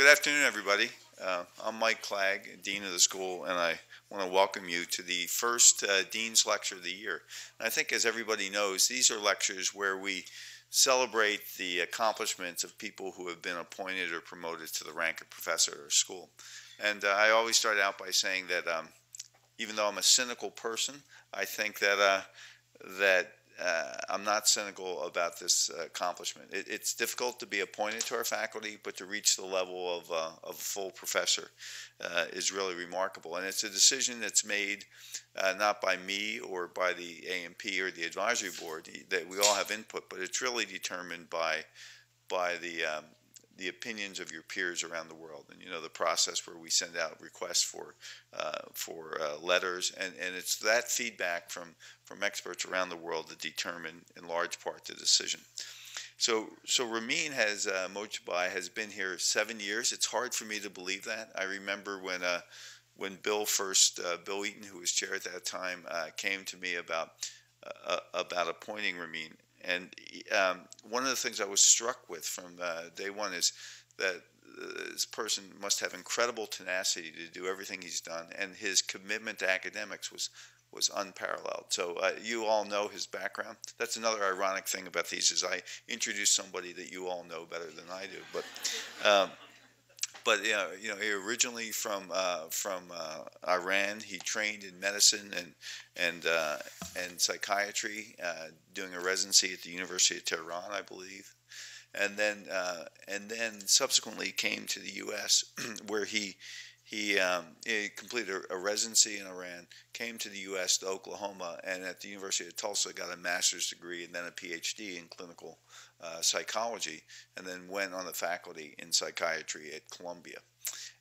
Good afternoon, everybody. Uh, I'm Mike Klag, Dean of the school, and I want to welcome you to the first uh, Dean's Lecture of the year. And I think, as everybody knows, these are lectures where we celebrate the accomplishments of people who have been appointed or promoted to the rank of professor at our school. And uh, I always start out by saying that um, even though I'm a cynical person, I think that uh, that uh, I'm not cynical about this uh, accomplishment. It, it's difficult to be appointed to our faculty, but to reach the level of, uh, of a full professor uh, is really remarkable. And it's a decision that's made uh, not by me or by the AMP or the advisory board, that we all have input, but it's really determined by, by the, um, the opinions of your peers around the world. And you know the process where we send out requests for uh, for uh, letters, and, and it's that feedback from from experts around the world that determine in large part the decision. So so Ramin has uh, has been here seven years. It's hard for me to believe that. I remember when. Uh, when Bill first, uh, Bill Eaton, who was chair at that time, uh, came to me about uh, about appointing Ramin, and um, one of the things I was struck with from uh, day one is that uh, this person must have incredible tenacity to do everything he's done, and his commitment to academics was was unparalleled. So uh, you all know his background. That's another ironic thing about these is I introduce somebody that you all know better than I do. But um, but you know, you know, he originally from uh, from uh, Iran. He trained in medicine and and uh, and psychiatry, uh, doing a residency at the University of Tehran, I believe, and then uh, and then subsequently came to the U.S., where he. He, um, he completed a, residency in Iran, came to the U.S. to Oklahoma, and at the University of Tulsa got a master's degree and then a PhD in clinical uh, psychology, and then went on the faculty in psychiatry at Columbia.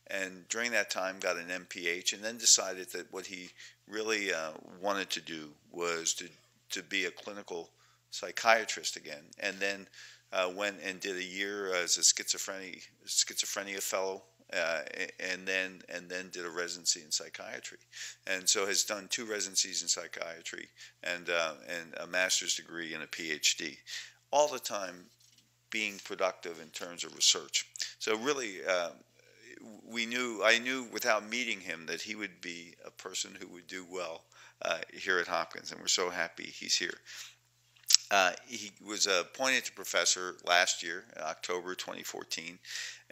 And during that time, got an MPH, and then decided that what he really uh, wanted to do was to to be a clinical psychiatrist again, and then uh, went and did a year as a schizophrenia schizophrenia fellow uh, and then and then did a residency in psychiatry, and so has done two residencies in psychiatry and uh, and a master's degree and a PhD all the time being productive in terms of research. So really, uh, we knew I knew without meeting him that he would be a person who would do well uh, here at Hopkins, and we're so happy he's here. Uh, he was appointed to professor last year, October 2014,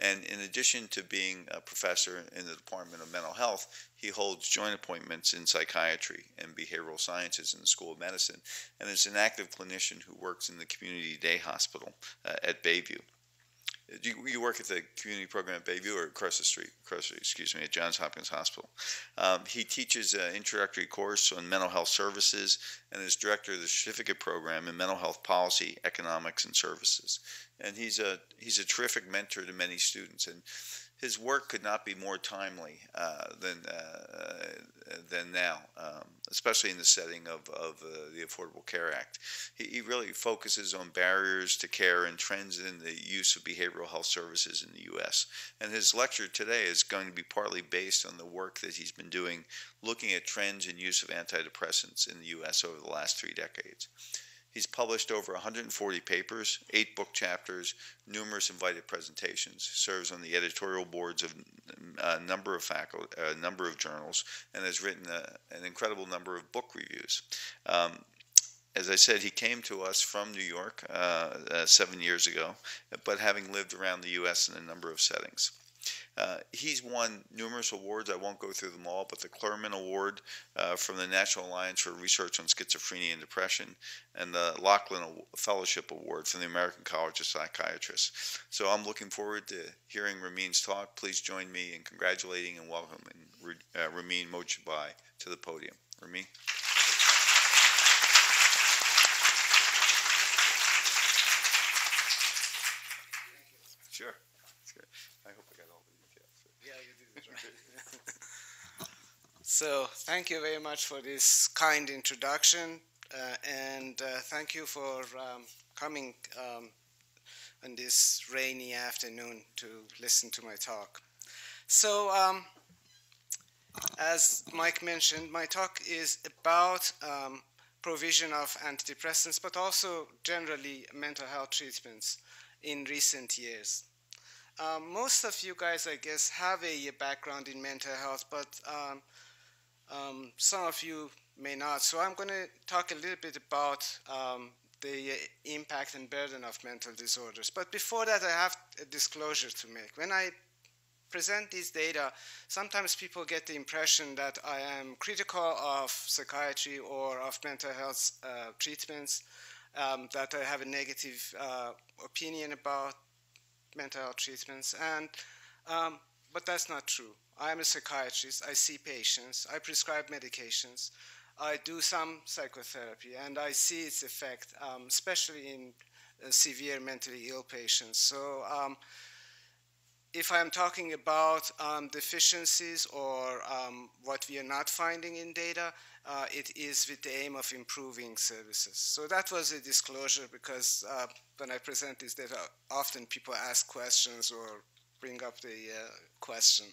and in addition to being a professor in the Department of Mental Health, he holds joint appointments in psychiatry and behavioral sciences in the School of Medicine, and is an active clinician who works in the community day hospital uh, at Bayview. You, you, work at the community program at Bayview or across the street, across excuse me, at Johns Hopkins Hospital. Um, he teaches an introductory course on mental health services and is director of the certificate program in mental health policy, economics, and services. And he's a he's a terrific mentor to many students. And his work could not be more timely uh, than uh, than now, um, especially in the setting of, of uh, the Affordable Care Act. He, he, really focuses on barriers to care and trends in the use of behavioral health services in the U.S. And his lecture today is going to be partly based on the work that he's been doing, looking at trends in use of antidepressants in the U.S. over the last three decades. He's published over 140 papers, eight book chapters, numerous invited presentations, serves on the editorial boards of a number of faculty, a number of journals, and has written a, an incredible number of book reviews. Um, as I said, he came to us from New York uh, uh, seven years ago, but having lived around the U.S. in a number of settings. Uh, he's won numerous awards. I won't go through them all, but the Klerman Award uh, from the National Alliance for Research on Schizophrenia and Depression, and the Laughlin Fellowship Award from the American College of Psychiatrists. So I'm looking forward to hearing Ramin's talk. Please join me in congratulating and welcoming uh, Ramin Mojtabai to the podium. Ramin. Sure. I hope I got all the so thank you very much for this kind introduction, uh, and uh, thank you for um, coming um, on this rainy afternoon to listen to my talk. So, um, as Mike mentioned, my talk is about um, provision of antidepressants, but also generally mental health treatments in recent years. um, most of you guys, I guess, have a, a background in mental health, but um, um, some of you may not. So I'm going to talk a little bit about um, the impact and burden of mental disorders. But before that, I have a disclosure to make. When I present these data, sometimes people get the impression that I am critical of psychiatry or of mental health uh, treatments, um, that I have a negative uh, opinion about mental health treatments, and um, but that's not true. I am a psychiatrist. I see patients. I prescribe medications. I do some psychotherapy, and I see its effect, um, especially in uh, severe mentally ill patients. So um, if I'm talking about um, deficiencies or um, what we are not finding in data, uh, it is with the aim of improving services. So that was a disclosure because uh, when I present this data, often people ask questions or bring up the uh, question.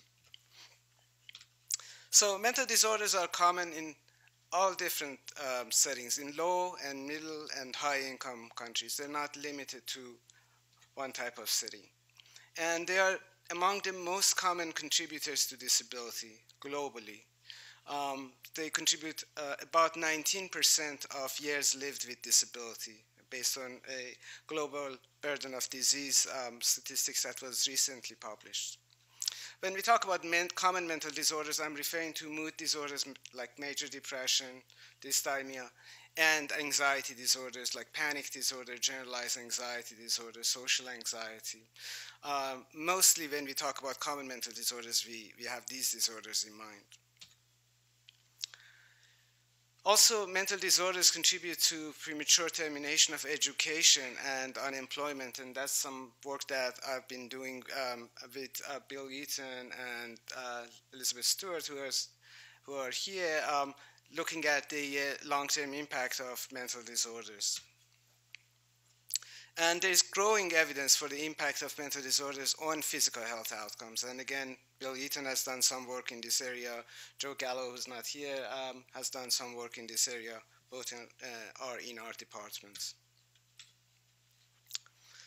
So mental disorders are common in all different um, settings, in low and middle and high income countries. They're not limited to one type of city and they are among the most common contributors to disability globally. Um, they contribute uh, about 19% of years lived with disability based on a global burden of disease um, statistics that was recently published. When we talk about men common mental disorders, I'm referring to mood disorders like major depression, dysthymia, and anxiety disorders like panic disorder, generalized anxiety disorder, social anxiety. Um, mostly when we talk about common mental disorders, we, we have these disorders in mind. Also, mental disorders contribute to premature termination of education and unemployment, and that's some work that I've been doing um, with uh, Bill Eaton and uh, Elizabeth Stewart, who, is, who are here. Um, looking at the uh, long-term impact of mental disorders. And there's growing evidence for the impact of mental disorders on physical health outcomes. And again, Bill Eaton has done some work in this area. Joe Gallo, who's not here, um, has done some work in this area, both in, uh, are in our departments.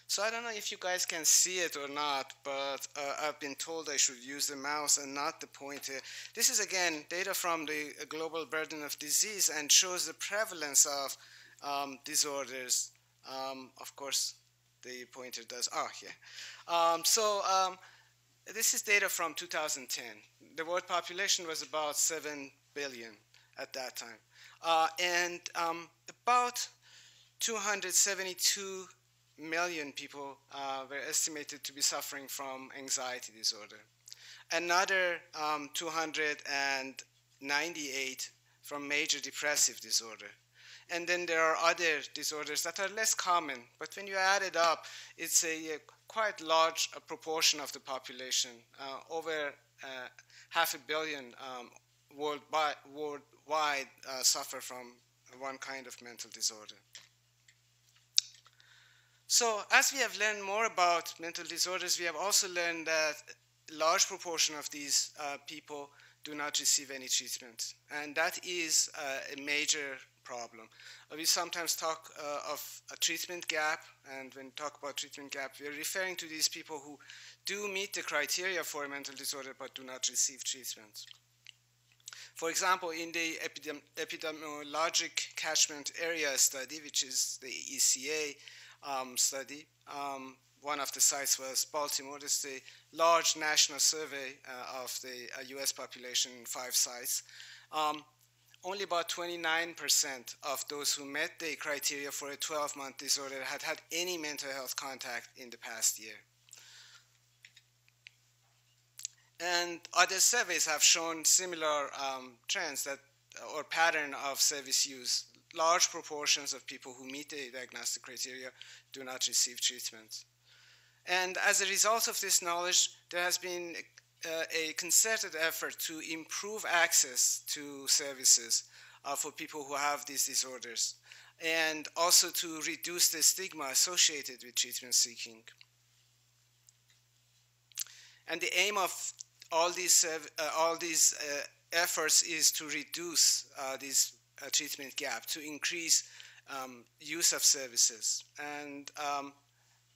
So I don't know if you guys can see it or not, but uh, I've been told I should use the mouse and not the pointer. This is again data from the global burden of disease and shows the prevalence of um, disorders. Um, of course, the pointer does. Oh, yeah. Um, so um, this is data from 2010. The world population was about 7 billion at that time. Uh, and um, about 272 million people uh, were estimated to be suffering from anxiety disorder. Another um, 298 from major depressive disorder. And then there are other disorders that are less common, but when you add it up, it's a, a quite large a proportion of the population. Uh, over uh, half a billion um, worldwide, worldwide uh, suffer from one kind of mental disorder. So as we have learned more about mental disorders, we have also learned that a large proportion of these uh, people do not receive any treatment. And that is uh, a major problem. Uh, we sometimes talk uh, of a treatment gap, and when we talk about treatment gap, we're referring to these people who do meet the criteria for a mental disorder but do not receive treatment. For example, in the epidem epidemiologic catchment area study, which is the ECA, um, study. Um, one of the sites was Baltimore. This is large national survey uh, of the uh, US population in five sites. Um, only about 29% of those who met the criteria for a 12 month disorder had had any mental health contact in the past year. And other surveys have shown similar um, trends that, or pattern of service use large proportions of people who meet the diagnostic criteria do not receive treatment. And as a result of this knowledge, there has been uh, a concerted effort to improve access to services uh, for people who have these disorders, and also to reduce the stigma associated with treatment seeking. And the aim of all these, uh, all these uh, efforts is to reduce uh, these a treatment gap, to increase um, use of services, and um,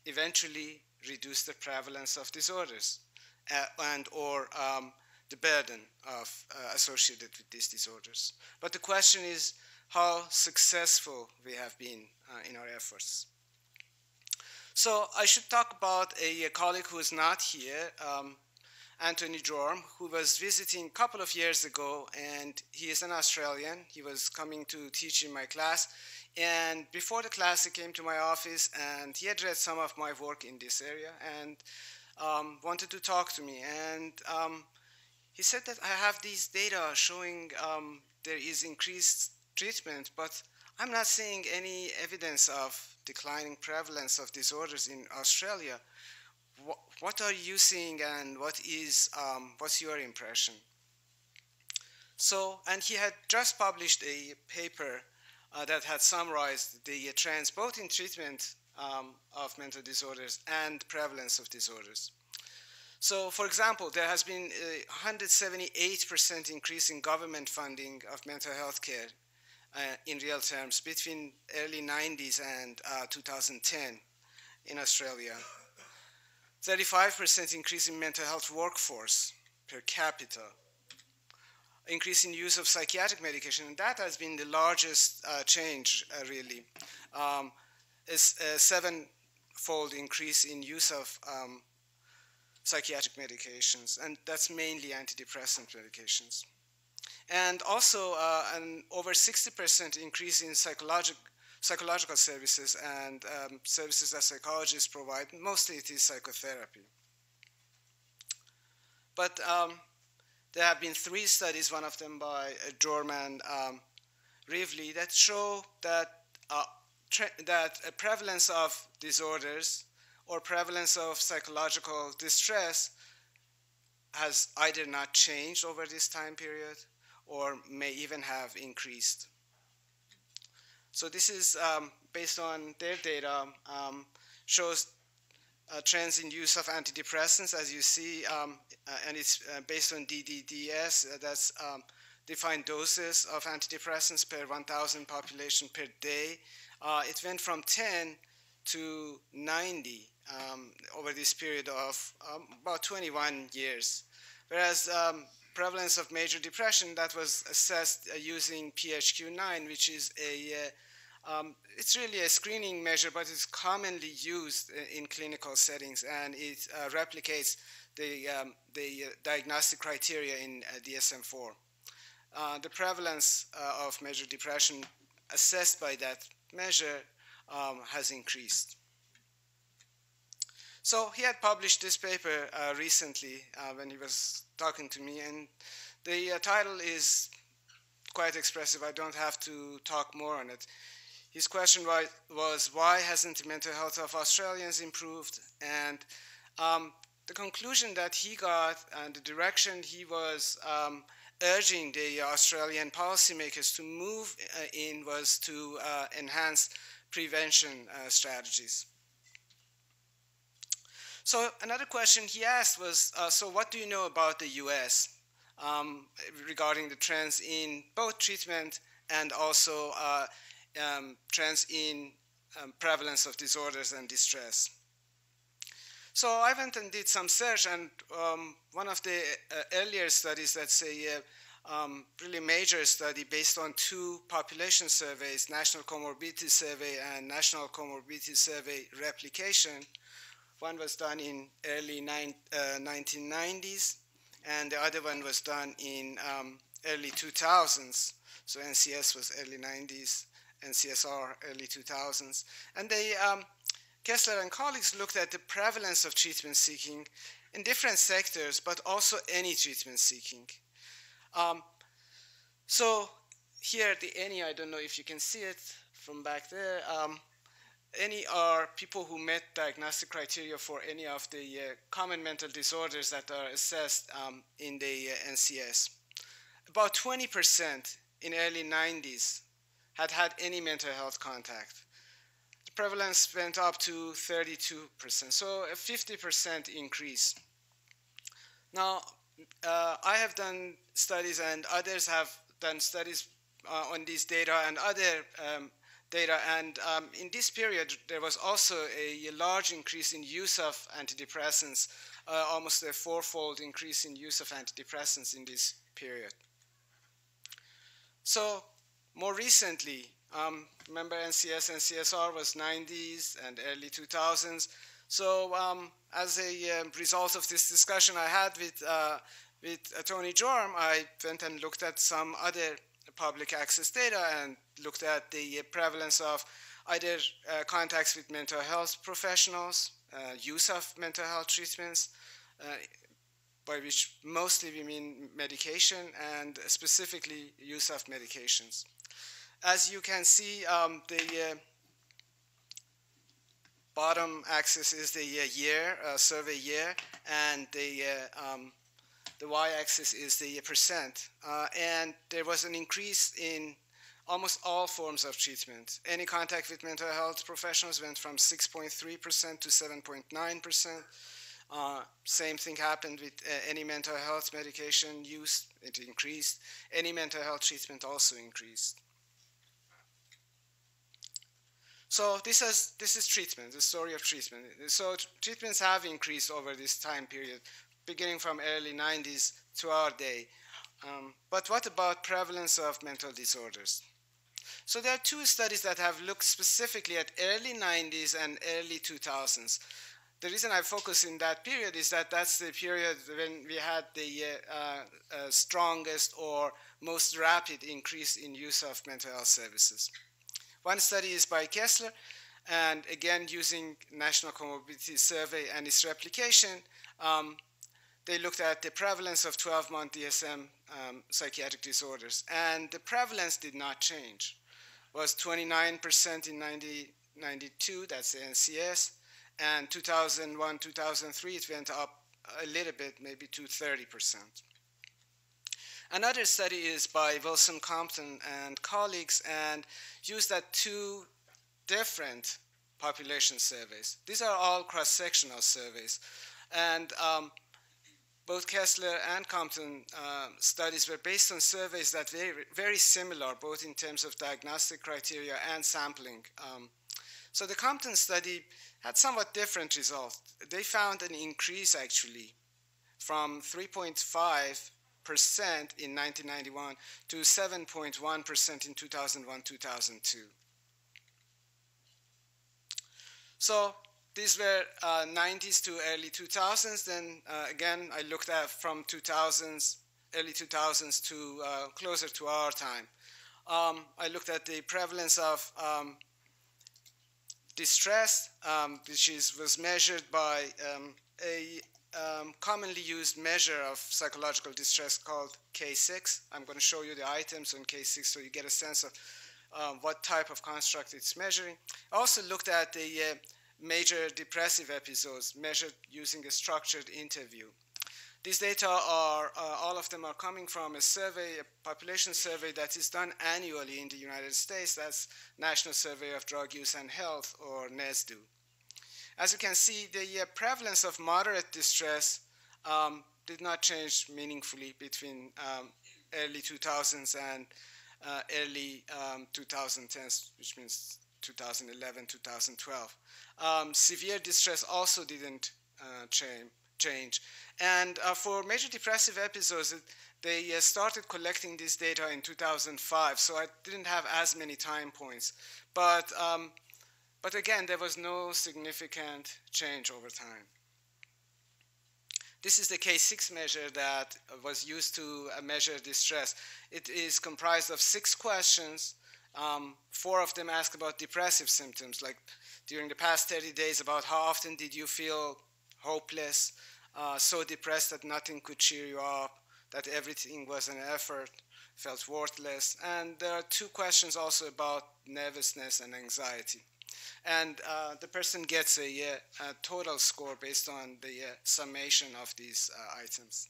eventually reduce the prevalence of disorders uh, and or um, the burden of uh, associated with these disorders. But the question is how successful we have been uh, in our efforts. So I should talk about a, a colleague who is not here, um, Anthony Jorm, who was visiting a couple of years ago, and he is an Australian. He was coming to teach in my class, and before the class, he came to my office, and he had read some of my work in this area, and um, wanted to talk to me. And um, he said that I have these data showing um, there is increased treatment, but I'm not seeing any evidence of declining prevalence of disorders in Australia. What, what are you seeing and what is, um, what's your impression? So, and he had just published a paper uh, that had summarized the trends both in treatment um, of mental disorders and prevalence of disorders. So, for example, there has been a 178% increase in government funding of mental health care uh, in real terms between early 90s and uh, 2010 in Australia. 35% increase in mental health workforce per capita. Increase in use of psychiatric medication, and that has been the largest uh, change, uh, really. Um, a seven-fold increase in use of um, psychiatric medications, and that's mainly antidepressant medications. And also uh, an over 60% increase in psychologic, psychological services and um, services that psychologists provide. Mostly it is psychotherapy. But um, there have been three studies, one of them by uh, Jorman um, Reavley, that show that, uh, that a prevalence of disorders or prevalence of psychological distress has either not changed over this time period or may even have increased. So this is um, based on their data, um, shows uh, trends in use of antidepressants, as you see, um, uh, and it's uh, based on DDDS, uh, that's um, defined doses of antidepressants per 1,000 population per day. Uh, it went from 10 to 90 um, over this period of um, about 21 years. Whereas um, prevalence of major depression that was assessed uh, using PHQ-9, which is a uh, um, it's really a screening measure, but it's commonly used in clinical settings, and it uh, replicates the, um, the uh, diagnostic criteria in uh, DSM-4. Uh, the prevalence of major depression assessed by that measure um, has increased. So he had published this paper uh, recently uh, when he was talking to me, and the uh, title is quite expressive. I don't have to talk more on it. His question was, why hasn't the mental health of Australians improved? And um, the conclusion that he got and the direction he was um, urging the Australian policymakers to move uh, in was to uh, enhance prevention uh, strategies. So another question he asked was, uh, so what do you know about the U.S. Um, regarding the trends in both treatment and also uh, um, trends in um, prevalence of disorders and distress? So I went and did some search, and um, one of the uh, earlier studies, a uh, um, really major study based on two population surveys, National Comorbidity Survey and National Comorbidity Survey Replication, one was done in early nine, uh, 1990s, and the other one was done in um, early 2000s. So NCS was early 90s, NCSR early 2000s. And they, um, Kessler and colleagues looked at the prevalence of treatment seeking in different sectors, but also any treatment seeking. Um, so here, at the any, I don't know if you can see it from back there. Um, any are people who met diagnostic criteria for any of the uh, common mental disorders that are assessed um, in the uh, NCS. About 20% in early 90s had had any mental health contact. Prevalence went up to 32%, so a 50% increase. Now, uh, I have done studies and others have done studies uh, on these data and other um, data. And um, in this period, there was also a, a large increase in use of antidepressants, uh, almost a fourfold increase in use of antidepressants in this period. So more recently, um, remember NCS and CSR was 90s and early 2000s. So um, as a uh, result of this discussion I had with, uh, with uh, Tony Jorm, I went and looked at some other public access data and looked at the prevalence of either uh, contacts with mental health professionals, uh, use of mental health treatments, uh, by which mostly we mean medication and specifically use of medications. As you can see, um, the uh, bottom axis is the uh, year, uh, survey year, and the um, the y-axis is the percent. And there was an increase in almost all forms of treatment. Any contact with mental health professionals went from 6.3% to 7.9%. Uh, same thing happened with uh, any mental health medication use, it increased. Any mental health treatment also increased. So this is, this is treatment, the story of treatment. So treatments have increased over this time period beginning from early 90s to our day. Um, but what about prevalence of mental disorders? So there are two studies that have looked specifically at early 90s and early 2000s. The reason I focus in that period is that that's the period when we had the uh, uh, strongest or most rapid increase in use of mental health services. One study is by Kessler, and again using National Comorbidity Survey and its replication, um, they looked at the prevalence of 12-month DSM um, psychiatric disorders, and the prevalence did not change. It was 29% in 1992, that's the NCS, and 2001, 2003, it went up a little bit, maybe to 30%. Another study is by Wilson Compton and colleagues, and used that two different population surveys. These are all cross-sectional surveys. And um, both Kessler and Compton uh, studies were based on surveys that were very, very similar, both in terms of diagnostic criteria and sampling. Um, so the Compton study had somewhat different results. They found an increase actually from 3.5% in 1991 to 7.1% in 2001-2002. So these were uh, 90s to early 2000s. Then uh, again, I looked at from 2000s, early 2000s to uh, closer to our time. Um, I looked at the prevalence of um, distress, um, which is, was measured by um, a um, commonly used measure of psychological distress called K6. I'm going to show you the items on K6 so you get a sense of um, what type of construct it's measuring. I also looked at the uh, major depressive episodes measured using a structured interview. These data are, uh, all of them are coming from a survey, a population survey that is done annually in the United States. That's National Survey of Drug Use and Health, or NSDUH. As you can see, the uh, prevalence of moderate distress um, did not change meaningfully between um, early 2000s and uh, early um, 2010s, which means 2011, 2012. Um, severe distress also didn't uh, change. And uh, for major depressive episodes, they uh, started collecting this data in 2005, so I didn't have as many time points. But, um, but again, there was no significant change over time. This is the K6 measure that was used to uh, measure distress. It is comprised of six questions um, four of them ask about depressive symptoms, like during the past 30 days, about how often did you feel hopeless, uh, so depressed that nothing could cheer you up, that everything was an effort, felt worthless. And there are two questions also about nervousness and anxiety. And uh, the person gets a, a, total score based on the summation of these uh, items.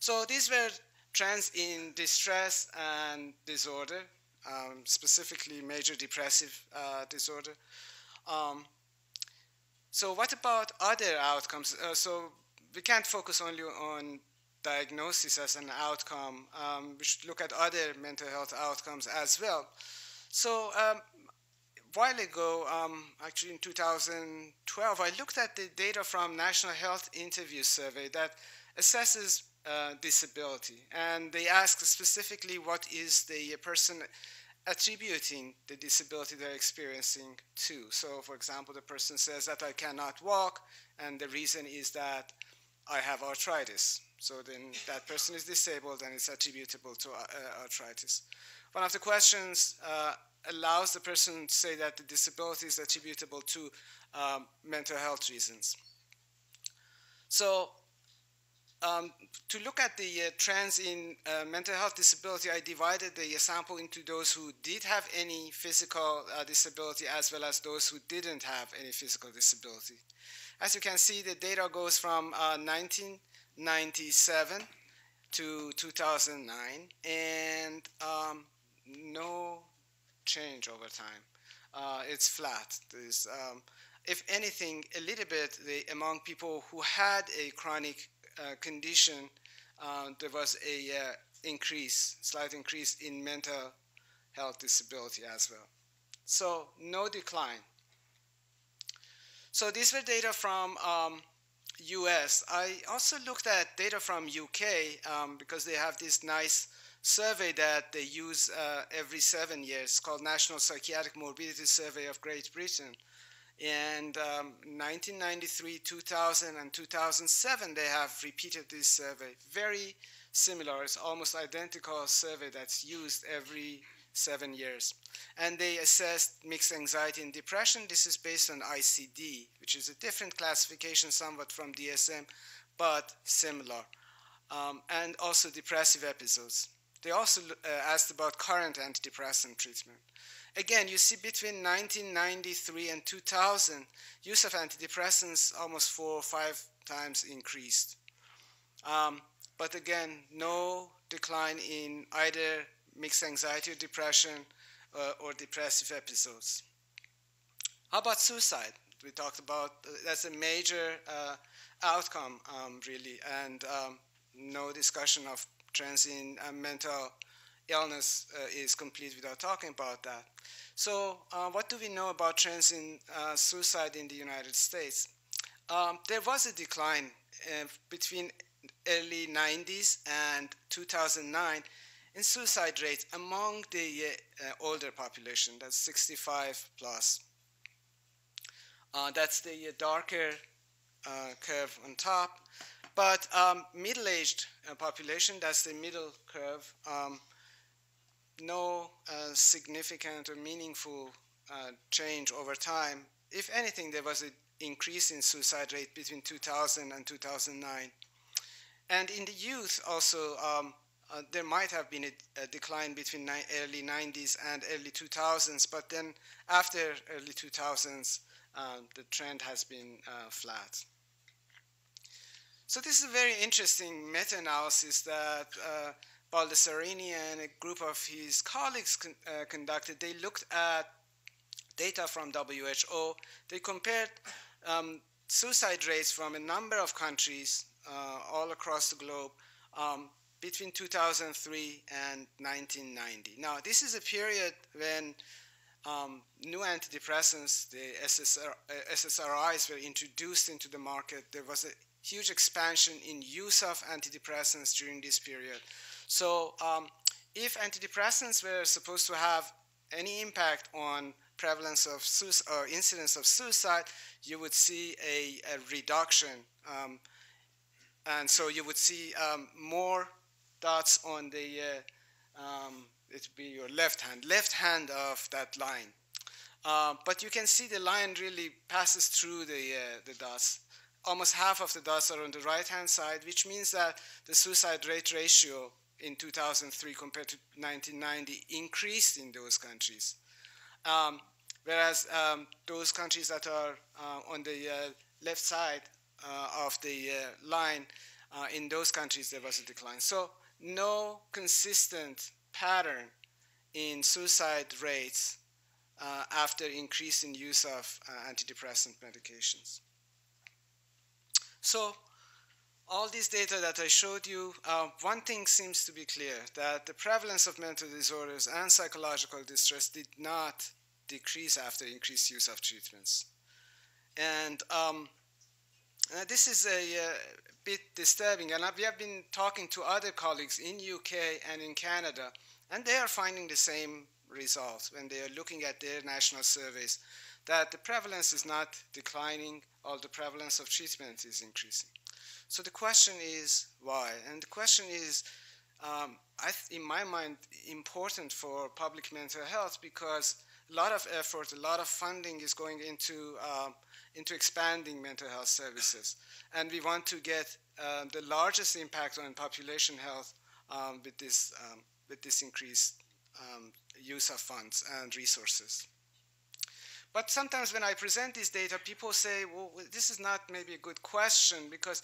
So these were trends in distress and disorder, um, specifically major depressive uh, disorder. Um, so what about other outcomes? Uh, so we can't focus only on diagnosis as an outcome. Um, we should look at other mental health outcomes as well. So um, while ago, um, actually in 2012, I looked at the data from National Health Interview Survey that assesses uh, disability, and they ask specifically what is the person attributing the disability they're experiencing to. So, for example, the person says that I cannot walk, and the reason is that I have arthritis. So then that person is disabled and it's attributable to uh, arthritis. One of the questions uh, allows the person to say that the disability is attributable to um, mental health reasons. So um, to look at the uh, trends in uh, mental health disability, I divided the sample into those who did have any physical uh, disability as well as those who didn't have any physical disability. As you can see, the data goes from 1997 uh, to 2009, and um, no change over time. Uh, it's flat. Um, if anything, a little bit the, among people who had a chronic uh, condition, uh, there was a uh, increase, slight increase in mental health disability as well. So no decline. So these were data from um, US. I also looked at data from UK um, because they have this nice survey that they use uh, every seven years called National Psychiatric Morbidity Survey of Great Britain. And um, 1993, 2000, and 2007, they have repeated this survey. Very similar, it's almost identical survey that's used every seven years. And they assessed mixed anxiety and depression. This is based on ICD, which is a different classification somewhat from DSM, but similar. Um, and also depressive episodes. They also uh, asked about current antidepressant treatment. Again, you see between 1993 and 2000, use of antidepressants almost four or five times increased. Um, but again, no decline in either mixed anxiety or depression uh, or depressive episodes. How about suicide? We talked about uh, that's a major uh, outcome, um, really, and um, no discussion of trends in uh, mental illness uh, is complete without talking about that. So, uh, what do we know about trends in uh, suicide in the United States? Um, there was a decline uh, between early 90s and 2009 in suicide rates among the uh, older population, that's 65 plus. Uh, that's the darker curve on top. But um, middle-aged population, that's the middle curve, um, no uh, significant or meaningful uh, change over time. If anything, there was an increase in suicide rate between 2000 and 2009. And in the youth also, um, uh, there might have been a, a decline between early 90s and early 2000s, but then after early 2000s, uh, the trend has been uh, flat. So this is a very interesting meta-analysis that uh, Baldessarini and a group of his colleagues con uh, conducted, they looked at data from WHO. They compared um, suicide rates from a number of countries uh, all across the globe um, between 2003 and 1990. Now, this is a period when um, new antidepressants, the SSR, uh, SSRIs, were introduced into the market. There was a huge expansion in use of antidepressants during this period. So um, if antidepressants were supposed to have any impact on prevalence of suicide or incidence of suicide, you would see a, a reduction. Um, and so you would see um, more dots on the, uh, um, it would be your left hand, left hand of that line. Uh, but you can see the line really passes through the, uh, the dots. Almost half of the dots are on the right hand side, which means that the suicide rate ratio in 2003 compared to 1990 increased in those countries. Um, whereas um, those countries that are uh, on the uh, left side uh, of the uh, line, uh, in those countries there was a decline. So no consistent pattern in suicide rates uh, after increase in use of antidepressant medications. So all these data that I showed you, uh, one thing seems to be clear, that the prevalence of mental disorders and psychological distress did not decrease after increased use of treatments. And um, uh, this is a uh, bit disturbing, and we have been talking to other colleagues in UK and in Canada, and they are finding the same results when they are looking at their national surveys, that the prevalence is not declining, or the prevalence of treatment is increasing. So the question is why? And the question is, um, in my mind, important for public mental health because a lot of effort, a lot of funding is going into um, into expanding mental health services, and we want to get uh, the largest impact on population health um, with this um, with this increased use of funds and resources. But sometimes when I present this data, people say, well, this is not maybe a good question because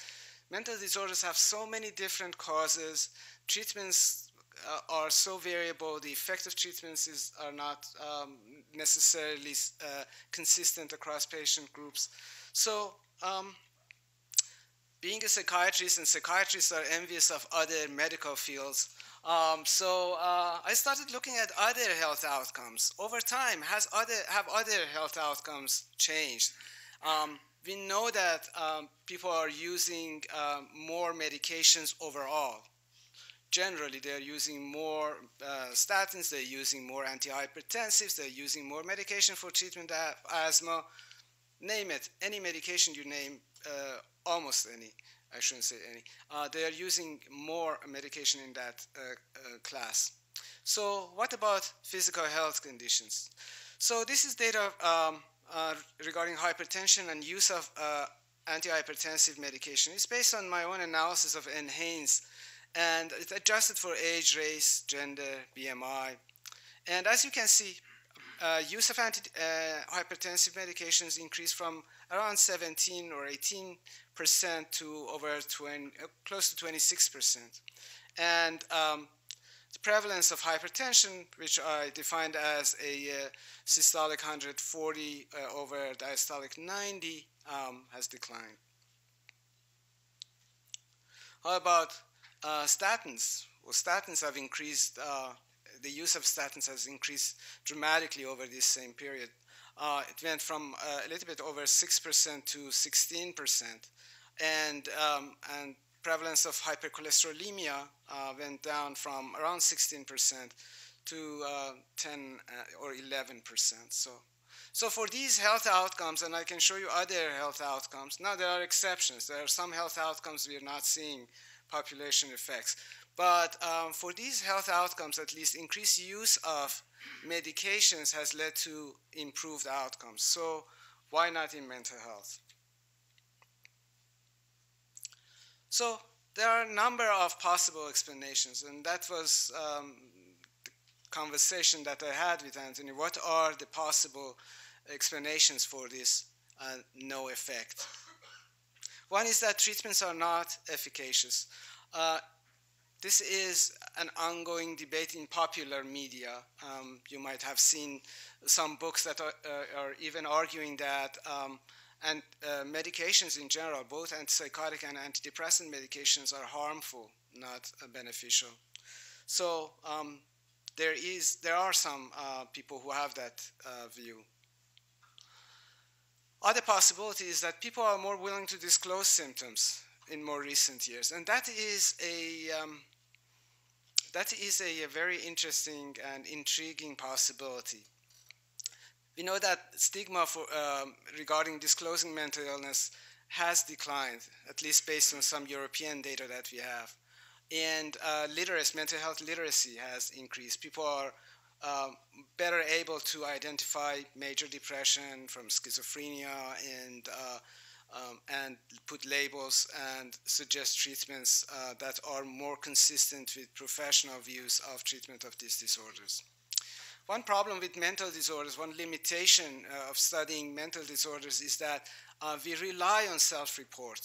mental disorders have so many different causes. Treatments uh, are so variable. The effective treatments is, are not um, necessarily uh, consistent across patient groups. So um, being a psychiatrist, and psychiatrists are envious of other medical fields, um, so uh, I started looking at other health outcomes. Over time, has other, have other health outcomes changed? Um, we know that um, people are using um, more medications overall. Generally, they're using more uh, statins, they're using more antihypertensives, they're using more medication for treatment of asthma. Name it, any medication you name, uh, almost any. I shouldn't say any. Uh, they are using more medication in that uh, uh, class. So what about physical health conditions? So this is data um, uh, regarding hypertension and use of uh, antihypertensive medication. It's based on my own analysis of NHANES, and it's adjusted for age, race, gender, BMI. And as you can see, uh, use of antihypertensive medications increased from around 17 or 18 percent to over 20, uh, close to 26 percent. And um, the prevalence of hypertension, which I defined as a uh, systolic 140 uh, over diastolic 90, um, has declined. How about uh, statins? Well, statins have increased, uh, the use of statins has increased dramatically over this same period. Uh, it went from uh, a little bit over 6% to 16%. And, um, and prevalence of hypercholesterolemia uh, went down from around 16% to uh, 10 uh, or 11%. So, so for these health outcomes, and I can show you other health outcomes, now there are exceptions. There are some health outcomes we are not seeing population effects. But um, for these health outcomes, at least increased use of medications has led to improved outcomes. So why not in mental health? So there are a number of possible explanations, and that was um, the conversation that I had with Anthony. What are the possible explanations for this uh, no effect? One is that treatments are not efficacious. Uh, this is an ongoing debate in popular media. Um, you might have seen some books that are, uh, are even arguing that um, and uh, medications in general, both antipsychotic and antidepressant medications, are harmful, not uh, beneficial. So um, there is, there are some uh, people who have that uh, view. Other possibility is that people are more willing to disclose symptoms in more recent years, and that is a um, that is a, a very interesting and intriguing possibility. We know that stigma for, um, regarding disclosing mental illness has declined, at least based on some European data that we have. And uh, literacy, mental health literacy has increased. People are um, better able to identify major depression from schizophrenia and uh, um, and put labels and suggest treatments uh, that are more consistent with professional views of treatment of these disorders. One problem with mental disorders, one limitation uh, of studying mental disorders is that uh, we rely on self-report.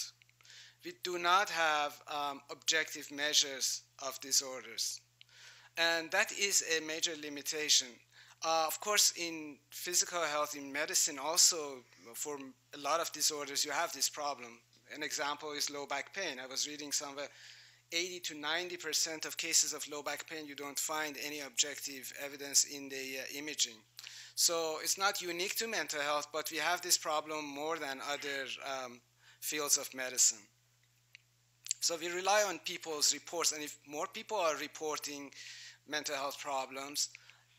We do not have um, objective measures of disorders. And that is a major limitation. Uh, of course, in physical health, in medicine, also for a lot of disorders, you have this problem. An example is low back pain. I was reading somewhere 80 to 90% of cases of low back pain, you don't find any objective evidence in the uh, imaging. So it's not unique to mental health, but we have this problem more than other um, fields of medicine. So we rely on people's reports, and if more people are reporting mental health problems,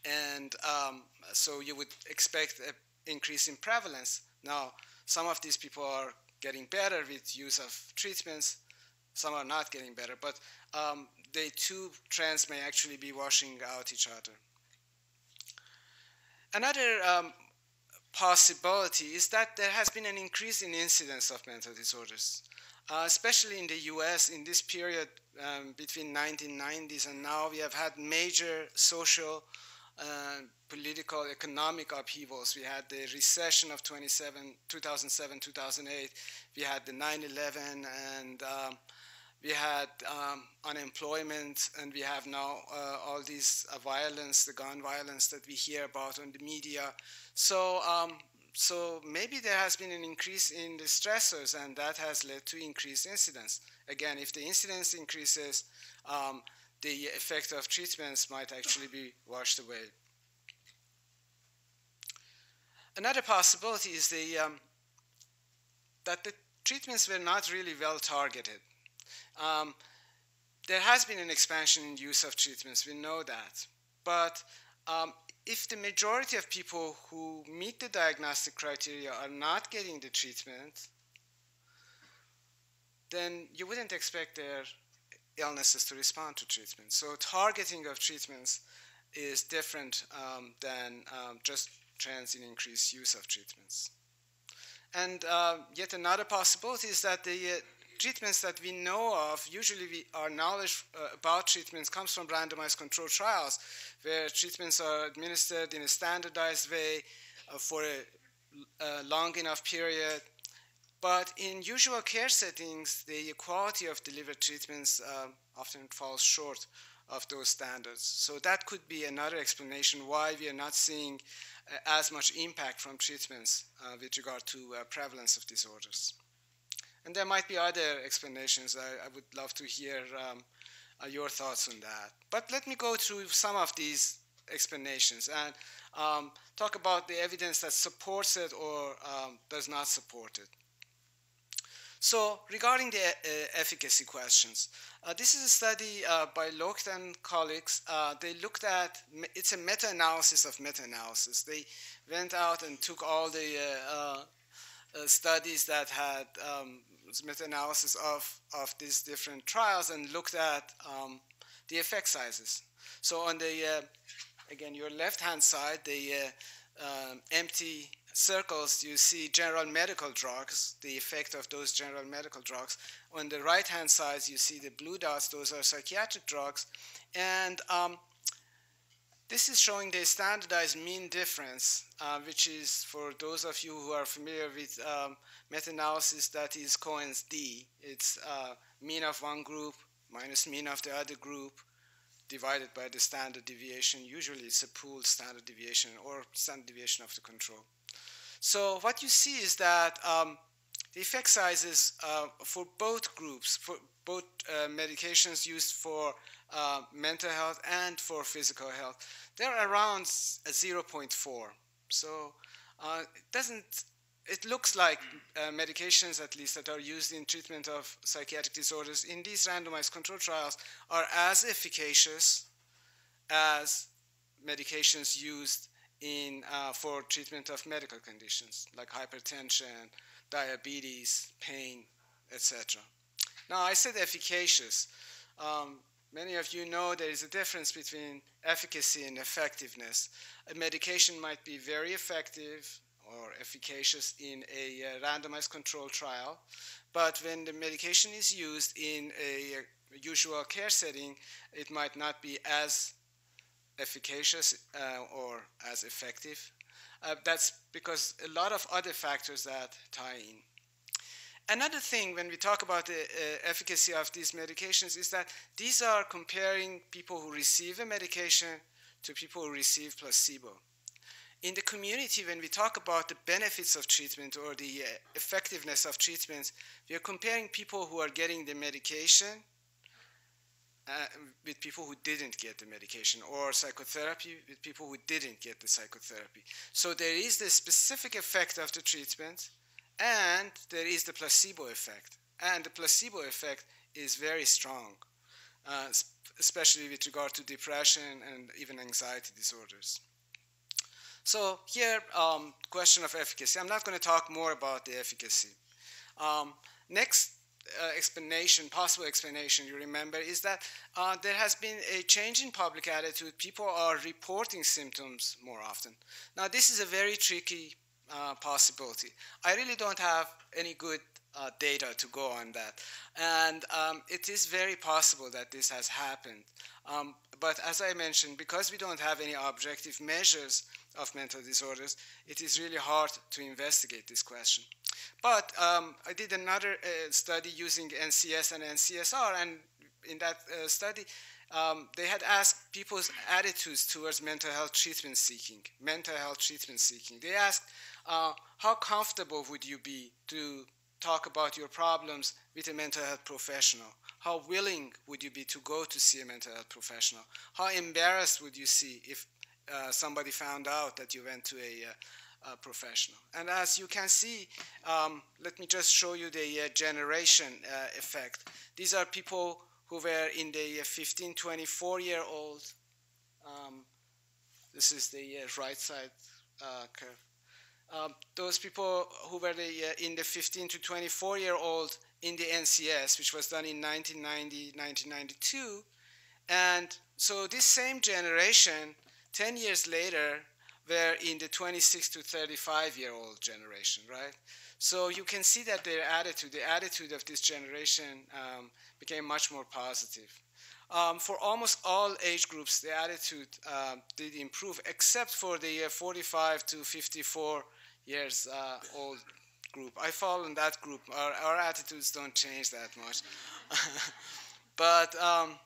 and um, so you would expect an increase in prevalence. Now, some of these people are getting better with use of treatments, some are not getting better, but um, the two trends may actually be washing out each other. Another um, possibility is that there has been an increase in incidence of mental disorders, uh, especially in the US in this period um, between 1990s and now we have had major social uh, political economic upheavals. We had the recession of 2007, 2008. We had the 9/11, and um, we had um, unemployment, and we have now uh, all these uh, violence, the gun violence that we hear about on the media. So, um, so maybe there has been an increase in the stressors, and that has led to increased incidence. Again, if the incidence increases, um, the effect of treatments might actually be washed away. Another possibility is the, um, that the treatments were not really well targeted. Um, there has been an expansion in use of treatments, we know that. But um, if the majority of people who meet the diagnostic criteria are not getting the treatment, then you wouldn't expect their illnesses to respond to treatment. So targeting of treatments is different um, than um, just trends in increased use of treatments. And uh, yet another possibility is that the uh, treatments that we know of, usually we, our knowledge uh, about treatments comes from randomized controlled trials, where treatments are administered in a standardized way uh, for a, a long enough period. But in usual care settings, the quality of delivered treatments uh, often falls short of those standards. So that could be another explanation why we are not seeing uh, as much impact from treatments uh, with regard to uh, prevalence of disorders. And there might be other explanations. I, I would love to hear um, uh, your thoughts on that. But let me go through some of these explanations and um, talk about the evidence that supports it or um, does not support it. So regarding the uh, efficacy questions, uh, this is a study uh, by Leucht and colleagues. Uh, they looked at, it's a meta-analysis of meta-analysis. They went out and took all the uh, uh, studies that had um, meta-analysis of, of these different trials and looked at um, the effect sizes. So on the, again, your left-hand side, the um, empty circles, you see general medical drugs, the effect of those general medical drugs. On the right hand side, you see the blue dots, those are psychiatric drugs. And um, this is showing the standardized mean difference, uh, which is for those of you who are familiar with um, meta-analysis, that is Cohen's d. It's uh, mean of one group minus mean of the other group divided by the standard deviation. Usually it's a pooled standard deviation or standard deviation of the control. So what you see is that um, the effect sizes uh, for both groups, for both uh, medications used for uh, mental health and for physical health, they're around 0.4. So uh, it doesn't, it looks like uh, medications at least that are used in treatment of psychiatric disorders in these randomized control trials are as efficacious as medications used in, uh, for treatment of medical conditions like hypertension, diabetes, pain, etc. Now, I said efficacious. Um, many of you know there is a difference between efficacy and effectiveness. A medication might be very effective or efficacious in a uh, randomized controlled trial, but when the medication is used in a usual care setting, it might not be as efficacious uh, or as effective. Uh, that's because a lot of other factors that tie in. Another thing when we talk about the uh, efficacy of these medications is that these are comparing people who receive a medication to people who receive placebo. in the community, when we talk about the benefits of treatment or the uh, effectiveness of treatment, we are comparing people who are getting the medication uh, with people who didn't get the medication, or psychotherapy with people who didn't get the psychotherapy. So there is the specific effect of the treatment, and there is the placebo effect. And the placebo effect is very strong, uh, especially with regard to depression and even anxiety disorders. So here, um, question of efficacy. I'm not going to talk more about the efficacy. Um, next uh, explanation, possible explanation, you remember, is that uh, there has been a change in public attitude. People are reporting symptoms more often. Now, this is a very tricky uh, possibility. I really don't have any good uh, data to go on that. And um, it is very possible that this has happened. Um, but as I mentioned, because we don't have any objective measures of mental disorders, it is really hard to investigate this question. But um, I did another uh, study using NCS and NCSR, and in that uh, study, um, they had asked people's attitudes towards mental health treatment seeking. Mental health treatment seeking. They asked, uh, how comfortable would you be to talk about your problems with a mental health professional? How willing would you be to go to see a mental health professional? How embarrassed would you see if uh, somebody found out that you went to a, uh, a professional? And as you can see, um, let me just show you the uh, generation uh, effect. These are people who were in the 15, 24 year old. Um, this is the right side curve um, those people who were the, uh, in the 15 to 24 year old in the NCS, which was done in 1990, 1992. And so this same generation, 10 years later, were in the 26 to 35 year old generation, right? So you can see that their attitude, the attitude of this generation um, became much more positive. Um, for almost all age groups, the attitude uh, did improve, except for the uh, 45 to 54 years uh, old group. I fall in that group. Our, our attitudes don't change that much. but um,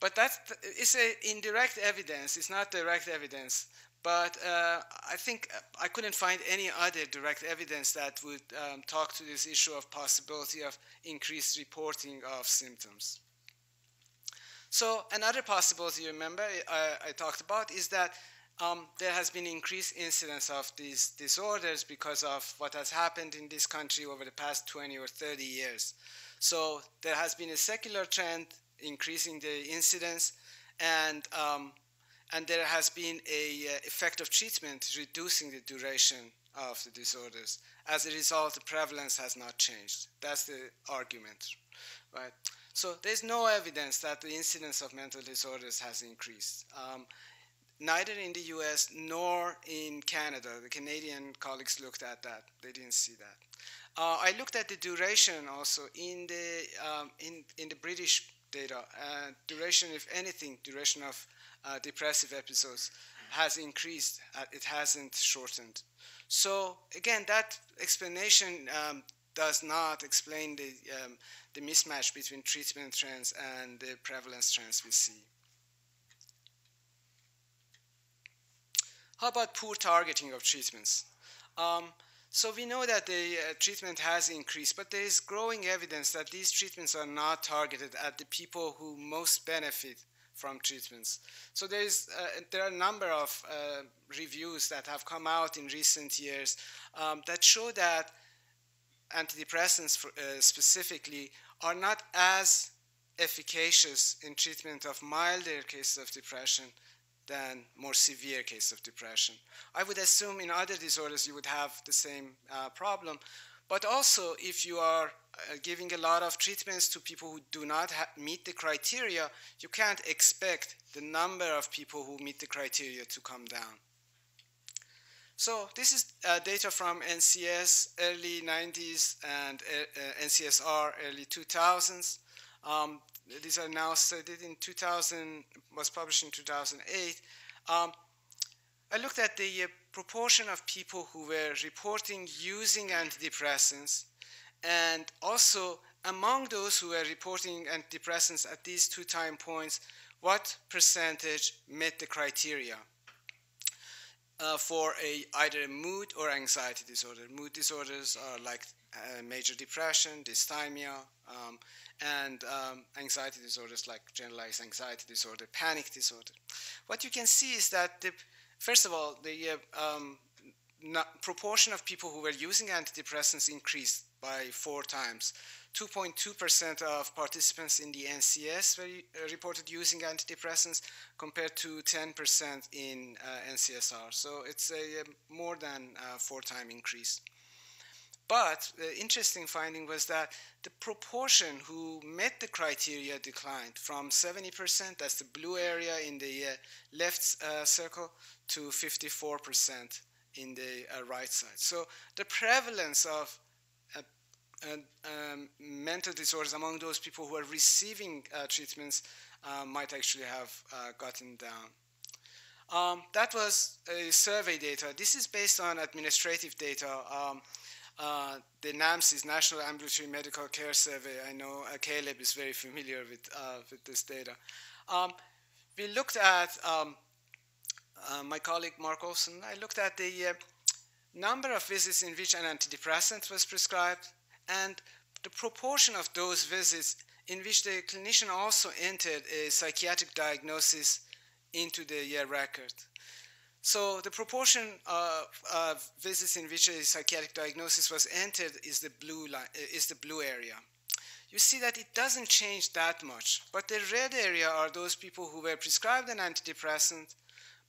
but that's a indirect evidence. It's not direct evidence. But uh, I think I couldn't find any other direct evidence that would um, talk to this issue of possibility of increased reporting of symptoms. So another possibility, remember, I, I talked about is that um, there has been increased incidence of these disorders because of what has happened in this country over the past 20 or 30 years. So there has been a secular trend increasing the incidence, and um, and there has been a uh, effective treatment reducing the duration of the disorders. As a result, the prevalence has not changed. That's the argument, right? So there's no evidence that the incidence of mental disorders has increased. Um, neither in the US nor in Canada. The Canadian colleagues looked at that. They didn't see that. Uh, I looked at the duration also in the, um, in, in the British data. Uh, duration, if anything, duration of uh, depressive episodes has increased. Uh, it hasn't shortened. So again, that explanation um, does not explain the, um, the mismatch between treatment trends and the prevalence trends we see. How about poor targeting of treatments? Um, so we know that the uh, treatment has increased, but there is growing evidence that these treatments are not targeted at the people who most benefit from treatments. So there, is, uh, there are a number of uh, reviews that have come out in recent years um, that show that antidepressants for, uh, specifically are not as efficacious in treatment of milder cases of depression than more severe case of depression. I would assume in other disorders you would have the same uh, problem. But also, if you are uh, giving a lot of treatments to people who do not meet the criteria, you can't expect the number of people who meet the criteria to come down. So this is uh, data from NCS early 90s and uh, uh NCSR early 2000s. Um, these are now studied in 2000, was published in 2008. Um, I looked at the uh, proportion of people who were reporting using antidepressants and also among those who were reporting antidepressants at these two time points, what percentage met the criteria. uh, for a, either a mood or anxiety disorder. Mood disorders are like uh, major depression, dysthymia, um, and um, anxiety disorders like generalized anxiety disorder, panic disorder. What you can see is that, the, first of all, the uh, um, proportion of people who were using antidepressants increased by four times. 2.2% of participants in the NCS were uh, reported using antidepressants compared to 10% in uh, NCSR. So it's a, a more than uh, four time increase. But the interesting finding was that the proportion who met the criteria declined from 70%, that's the blue area in the uh, left uh, circle, to 54% in the uh, right side. So the prevalence of uh, um, mental disorders among those people who are receiving uh, treatments uh, might actually have gotten down. Um, that was a survey data. This is based on administrative data. Um, uh, the NAMCS, National Ambulatory Medical Care Survey, I know uh, Caleb is very familiar with, uh, with this data. Um, we looked at, um, uh, my colleague Mark Olfson, I looked at the uh, number of visits in which an antidepressant was prescribed and the proportion of those visits in which the clinician also entered a psychiatric diagnosis into the record. So the proportion of, of, visits in which a psychiatric diagnosis was entered is the blue line, is the blue area. You see that it doesn't change that much, but the red area are those people who were prescribed an antidepressant,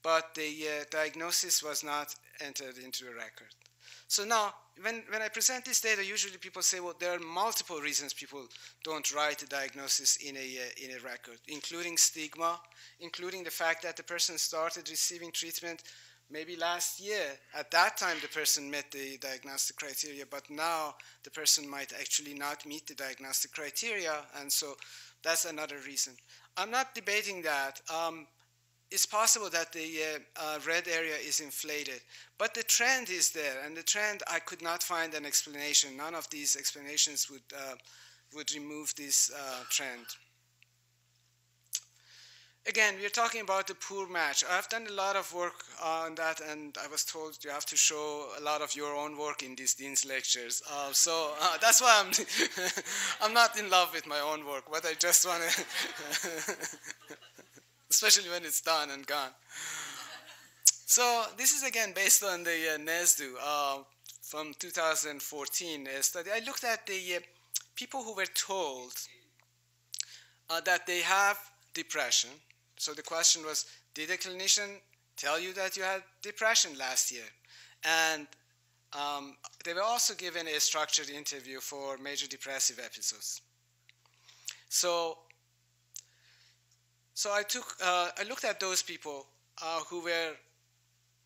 but the uh, diagnosis was not entered into a record. So now, when, when I present this data, usually people say, well, there are multiple reasons people don't write a diagnosis in a, uh, in a record, including stigma, including the fact that the person started receiving treatment maybe last year. At that time, the person met the diagnostic criteria, but now the person might actually not meet the diagnostic criteria, and so that's another reason. I'm not debating that. Um, it's possible that the uh, uh, red area is inflated, but the trend is there, and the trend I could not find an explanation. None of these explanations would uh, would remove this uh, trend. Again, we're talking about the poor match. I've done a lot of work on that, and I was told you have to show a lot of your own work in these dean's lectures. Uh, so uh, that's why I'm I'm not in love with my own work, but I just want to. especially when it's done and gone. So this is again based on the uh, NSDUH uh, from 2014 study. I looked at the uh, people who were told uh, that they have depression. So the question was, did a clinician tell you that you had depression last year? And um, they were also given a structured interview for major depressive episodes. So so I took, uh, I looked at those people uh, who were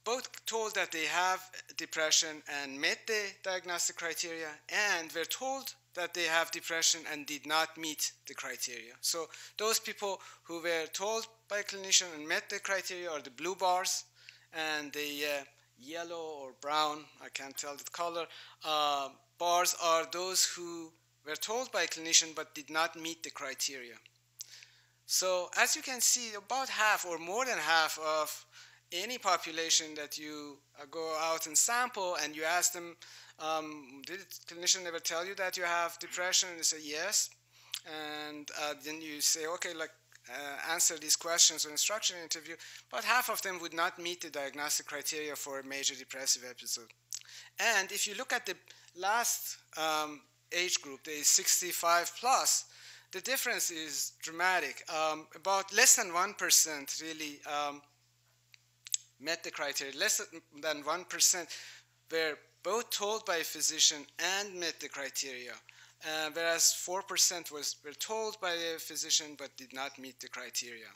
both told that they have depression and met the diagnostic criteria, and were told that they have depression and did not meet the criteria. So those people who were told by a clinician and met the criteria are the blue bars, and the uh, yellow or brown, I can't tell the color, uh, bars are those who were told by a clinician but did not meet the criteria. So as you can see, about half or more than half of any population that you uh, go out and sample and you ask them, um, did the clinician ever tell you that you have depression? And they say yes. And uh, then you say, okay, like uh, answer these questions or structured interview. But half of them would not meet the diagnostic criteria for a major depressive episode. And if you look at the last um, age group, the 65 plus, the difference is dramatic. Um, about less than 1% really um, met the criteria. Less than 1% were both told by a physician and met the criteria. Uh, whereas 4% was, were told by a physician but did not meet the criteria.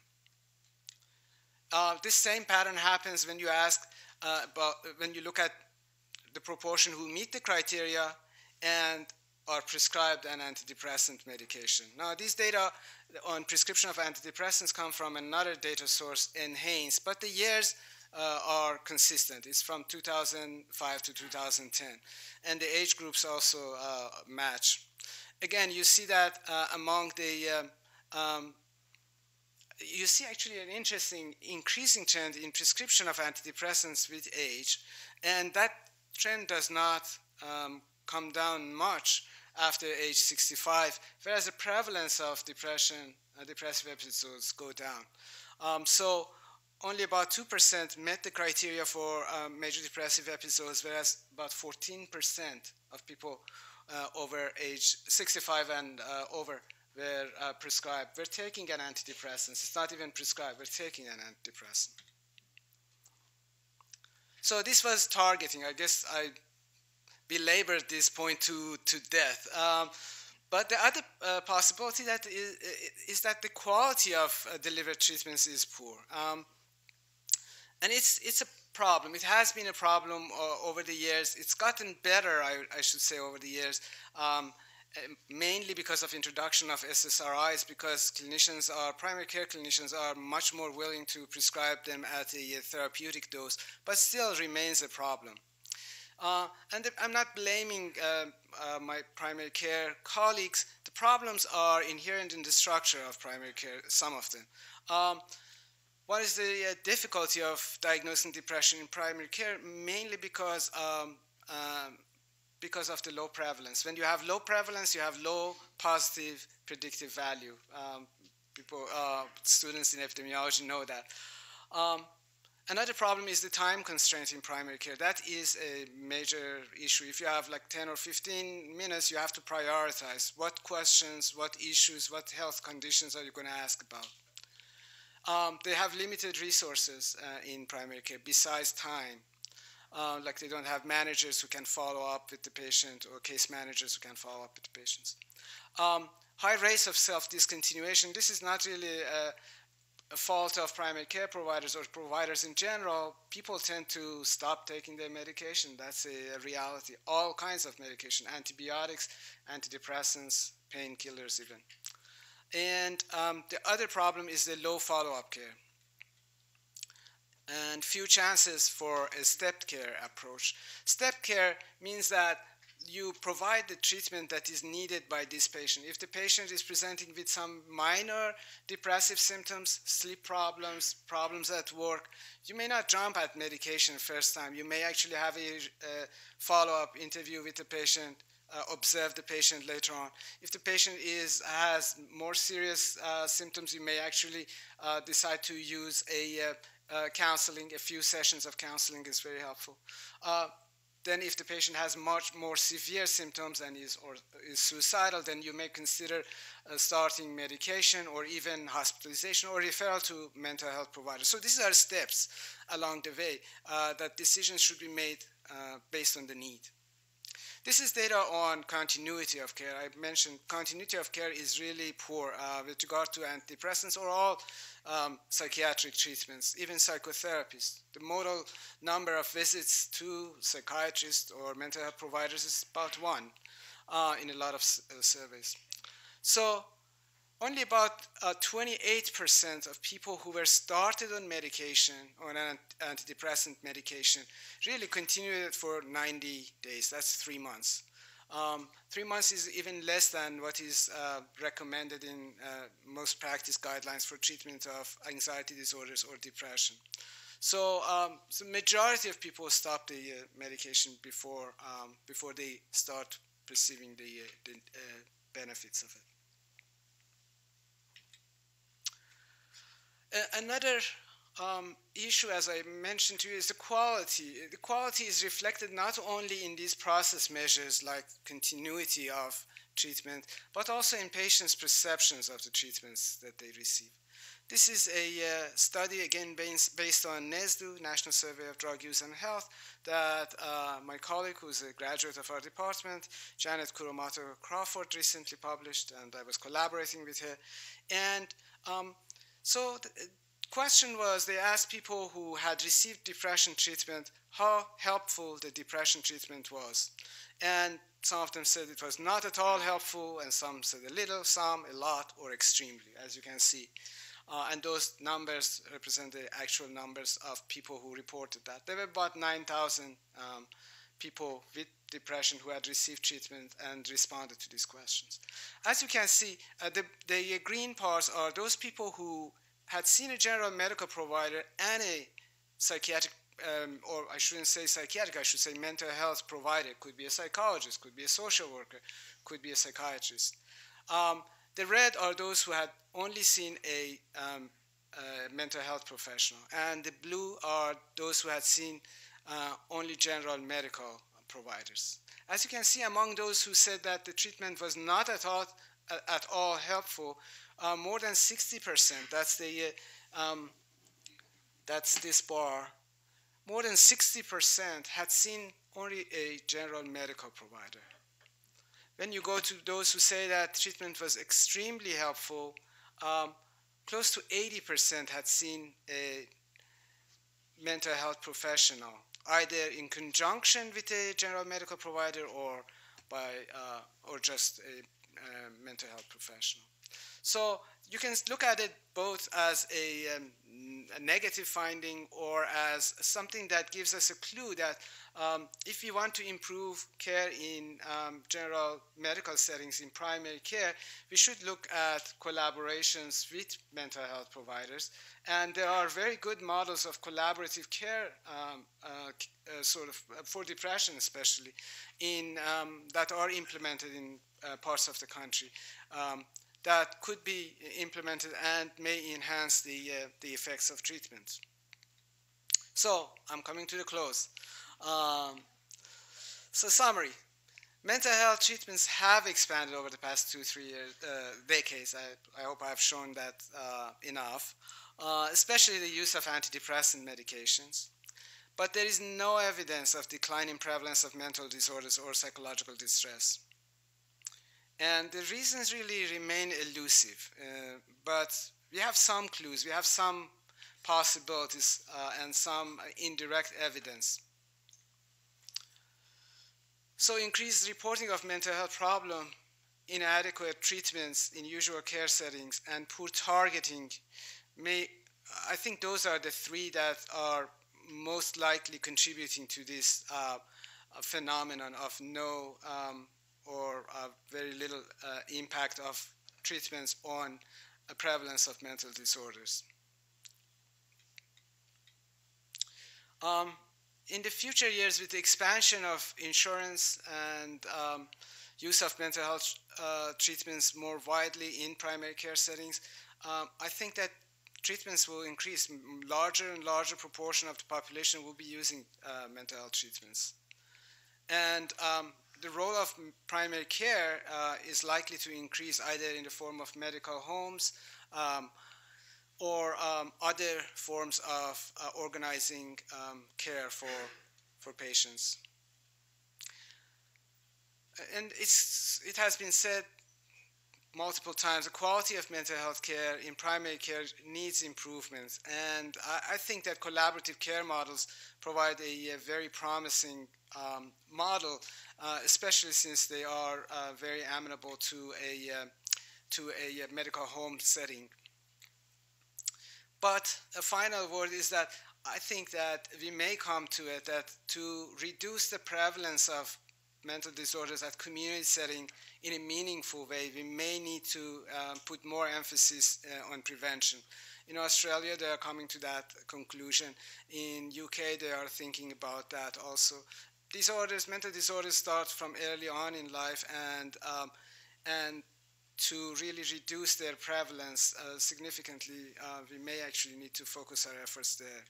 Uh, this same pattern happens when you ask uh, about, when you look at the proportion who meet the criteria and are prescribed an antidepressant medication. Now, these data on prescription of antidepressants come from another data source in NHANES, but the years uh, are consistent. It's from 2005 to 2010. And the age groups also uh, match. Again, you see that uh, among the, um, um you see actually an interesting increasing trend in prescription of antidepressants with age, and that trend does not um, come down much after age 65, whereas the prevalence of depression, uh, depressive episodes go down. Um, so only about 2% met the criteria for um, major depressive episodes, whereas about 14% of people uh, over age 65 and uh, over were uh, prescribed. We're taking an antidepressant. It's not even prescribed. We're taking an antidepressant. So this was targeting. I guess I belabored this point to, to death. Um, but the other uh, possibility that is, is, that the quality of uh, delivered treatments is poor. Um, and it's, it's a problem. It has been a problem uh, over the years. It's gotten better, I, I should say, over the years. Um, mainly because of introduction of SSRIs, because clinicians are, primary care clinicians are much more willing to prescribe them at a therapeutic dose, but still remains a problem. Uh, and I'm not blaming uh, uh, my primary care colleagues. The problems are inherent in the structure of primary care, some of them. Um, what is the uh, difficulty of diagnosing depression in primary care? Mainly because um, um, because of the low prevalence. When you have low prevalence, you have low positive predictive value. Um, people, uh, students in epidemiology know that. Another problem is the time constraint in primary care. That is a major issue. If you have like 10 or 15 minutes, you have to prioritize what questions, what issues, what health conditions are you going to ask about. Um, they have limited resources uh, in primary care besides time. Uh, like they don't have managers who can follow up with the patient or case managers who can follow up with the patients. Um, high rates of self-discontinuation. This is not really a, a, fault of primary care providers or providers in general. People tend to stop taking their medication. That's a, reality. All kinds of medication, antibiotics, antidepressants, painkillers even. And um, the other problem is the low follow-up care and few chances for a stepped care approach. Stepped care means that you provide the treatment that is needed by this patient. If the patient is presenting with some minor depressive symptoms, sleep problems, problems at work, you may not jump at medication first time. You may actually have a, a follow-up interview with the patient, uh, observe the patient later on. If the patient is has more serious uh, symptoms, you may actually uh, decide to use a uh, uh, counseling, a few sessions of counseling is very helpful. Then if the patient has much more severe symptoms and is, or is suicidal, then you may consider uh, starting medication or even hospitalization or referral to mental health providers. So these are steps along the way uh, that decisions should be made uh, based on the need. This is data on continuity of care. I mentioned continuity of care is really poor uh, with regard to antidepressants or all um, psychiatric treatments, even psychotherapists. The modal number of visits to psychiatrists or mental health providers is about one uh, in a lot of uh, surveys. So only about 28% uh, of people who were started on medication, on an antidepressant medication, really continued it for 90 days. That's three months. Um, three months is even less than what is uh, recommended in uh, most practice guidelines for treatment of anxiety disorders or depression. So, um, the majority of people stop the uh, medication before um, before they start perceiving the, uh, the uh, benefits of it. Another um, issue, as I mentioned to you, is the quality. The quality is reflected not only in these process measures like continuity of treatment, but also in patients' perceptions of the treatments that they receive. This is a uh, study, again, based, based on NSDUH, National Survey of Drug Use and Health, that uh, my colleague, who's a graduate of our department, Janet Kuramoto Crawford, recently published, and I was collaborating with her. And um, so the question was they asked people who had received depression treatment how helpful the depression treatment was. And some of them said it was not at all helpful, and some said a little, some a lot, or extremely, as you can see. Uh, and those numbers represent the actual numbers of people who reported that. There were about 9,000 um, people with depression who had received treatment and responded to these questions. As you can see, uh, the, the green parts are those people who had seen a general medical provider and a psychiatric, um, or I shouldn't say psychiatric, I should say mental health provider. Could be a psychologist, could be a social worker, could be a psychiatrist. Um, the red are those who had only seen a, um, a, mental health professional, and the blue are those who had seen uh, only general medical providers. As you can see, among those who said that the treatment was not at all, at all helpful, uh, more than 60%, that's, the, uh, um, that's this bar, more than 60% had seen only a general medical provider. When you go to those who say that treatment was extremely helpful, um, close to 80% had seen a mental health professional, either in conjunction with a general medical provider or by uh, or just a, a mental health professional. So you can look at it both as a, um, a, negative finding or as something that gives us a clue that um, if we want to improve care in um, general medical settings in primary care, we should look at collaborations with mental health providers. And there are very good models of collaborative care, um, uh, uh, sort of uh, for depression especially, in, um, that are implemented in uh, parts of the country. That could be implemented and may enhance the, uh, the effects of treatment. So I'm coming to the close. Um, so summary, mental health treatments have expanded over the past two, three years, uh, decades. I, I, hope I've shown that uh, enough, uh, especially the use of antidepressant medications. But there is no evidence of declining prevalence of mental disorders or psychological distress. And the reasons really remain elusive, uh, but we have some clues, we have some possibilities uh, and some indirect evidence. So increased reporting of mental health problem, inadequate treatments in usual care settings, and poor targeting may, I think those are the three that are most likely contributing to this uh, phenomenon of no um, or very little uh, impact of treatments on a prevalence of mental disorders. Um, in the future years, with the expansion of insurance and um, use of mental health uh, treatments more widely in primary care settings, um, I think that treatments will increase. Larger and larger proportion of the population will be using uh, mental health treatments. And um, the role of primary care uh, is likely to increase either in the form of medical homes um, or um, other forms of uh, organizing um, care for, for patients. And it's, it has been said multiple times, the quality of mental health care in primary care needs improvements. And I, I think that collaborative care models provide a, a very promising um, model, uh, especially since they are uh, very amenable to a, uh, to a uh, medical home setting. But a final word is that I think that we may come to it that to reduce the prevalence of mental disorders at community setting in a meaningful way, we may need to um, put more emphasis uh, on prevention. In Australia, they are coming to that conclusion. In UK, they are thinking about that also disorders, mental disorders start from early on in life and, um, and to really reduce their prevalence uh, significantly, uh, we may actually need to focus our efforts there.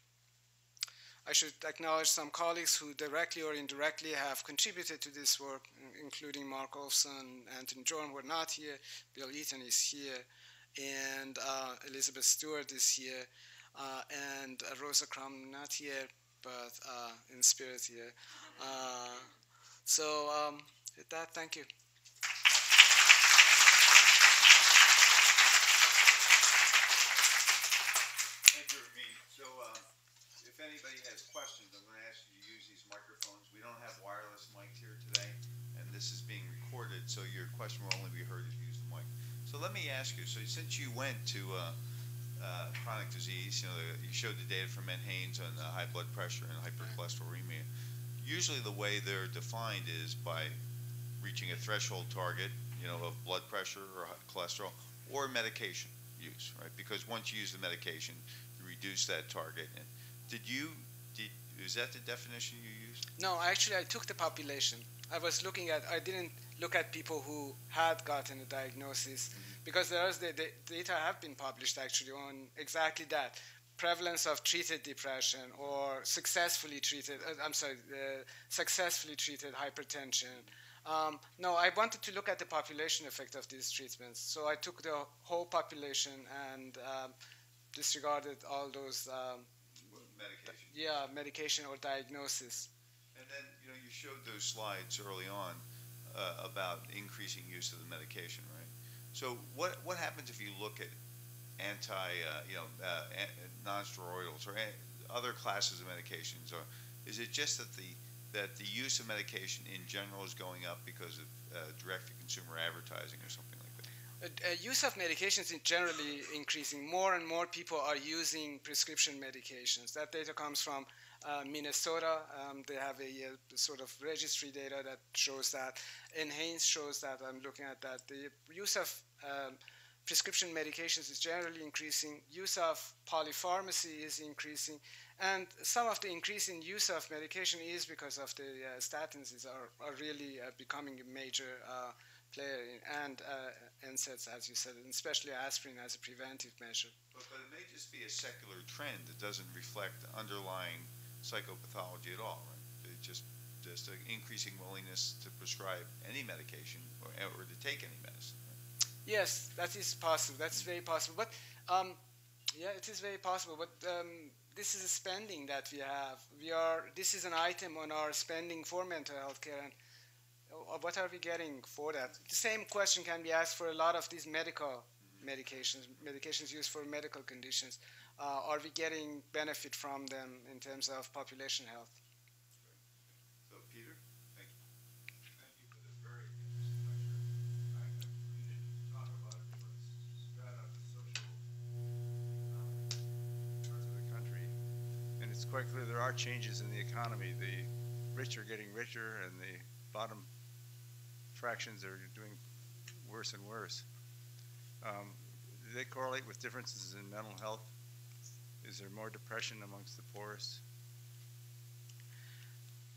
I should acknowledge some colleagues who directly or indirectly have contributed to this work, including Mark Olfson, Anthony Jorm, who are not here, Bill Eaton is here, and uh, Elizabeth Stuart is here, uh, and uh, Rosa Crum not here, but uh, in spirit here. Uh, so um, with that, thank you. Thank you, Ramin. So uh, if anybody has questions, I'm going to ask you to use these microphones. We don't have wireless mics here today, and this is being recorded, so your question will only be heard if you use the mic. So let me ask you, so since you went to uh, uh, chronic disease. You know, the, you showed the data from NHANES on uh, high blood pressure and hypercholesterolemia. Usually, the way they're defined is by reaching a threshold target, you know, of blood pressure or cholesterol, or medication. use, right? Because once you use the medication, you reduce that target. And did you, did, is that the definition you used? No, actually, I took the population. I was looking at, I didn't look at people who had gotten a diagnosis mm-hmm. because there's the, the data have been published actually on exactly that prevalence of treated depression or successfully treated, uh, I'm sorry, uh, successfully treated hypertension. Um, no, I wanted to look at the population effect of these treatments. So I took the whole population and um, disregarded all those um, medication. Yeah, medication or diagnosis. And then you know you showed those slides early on uh, about increasing use of the medication, right? So what what happens if you look at anti, uh, you know, uh, non-steroidals or other classes of medications? Or is it just that the that the use of medication in general is going up because of uh, direct-to-consumer advertising or something like that? Uh, uh, use of medications is generally increasing. More and more people are using prescription medications. That data comes from uh, Minnesota. Um, they have a, a, sort of registry data that shows that. NHANES shows that. I'm looking at that. The use of um, prescription medications is generally increasing, use of polypharmacy is increasing, and some of the increase in use of medication is because of the uh, statins are, are really uh, becoming a major uh, player, in, and uh, NSAIDs, as you said, and especially aspirin as a preventive measure. But, but it may just be a secular trend that doesn't reflect underlying psychopathology at all, right? It just just an increasing willingness to prescribe any medication or, or to take any medicine. Yes, that is possible. That's very possible. But um, yeah, it is very possible. But um, this is a spending that we have. We are. This is an item on our spending for mental health care. And what are we getting for that? The same question can be asked for a lot of these medical medications, medications used for medical conditions. Uh, are we getting benefit from them in terms of population health? So, Peter? Thank you. Thank you for this very interesting lecture. I, you didn't talk about it, but strata social uh, parts of the country. And it's quite clear there are changes in the economy. The rich are getting richer, and the bottom fractions are doing worse and worse. Um, do they correlate with differences in mental health? Is there more depression amongst the poorest?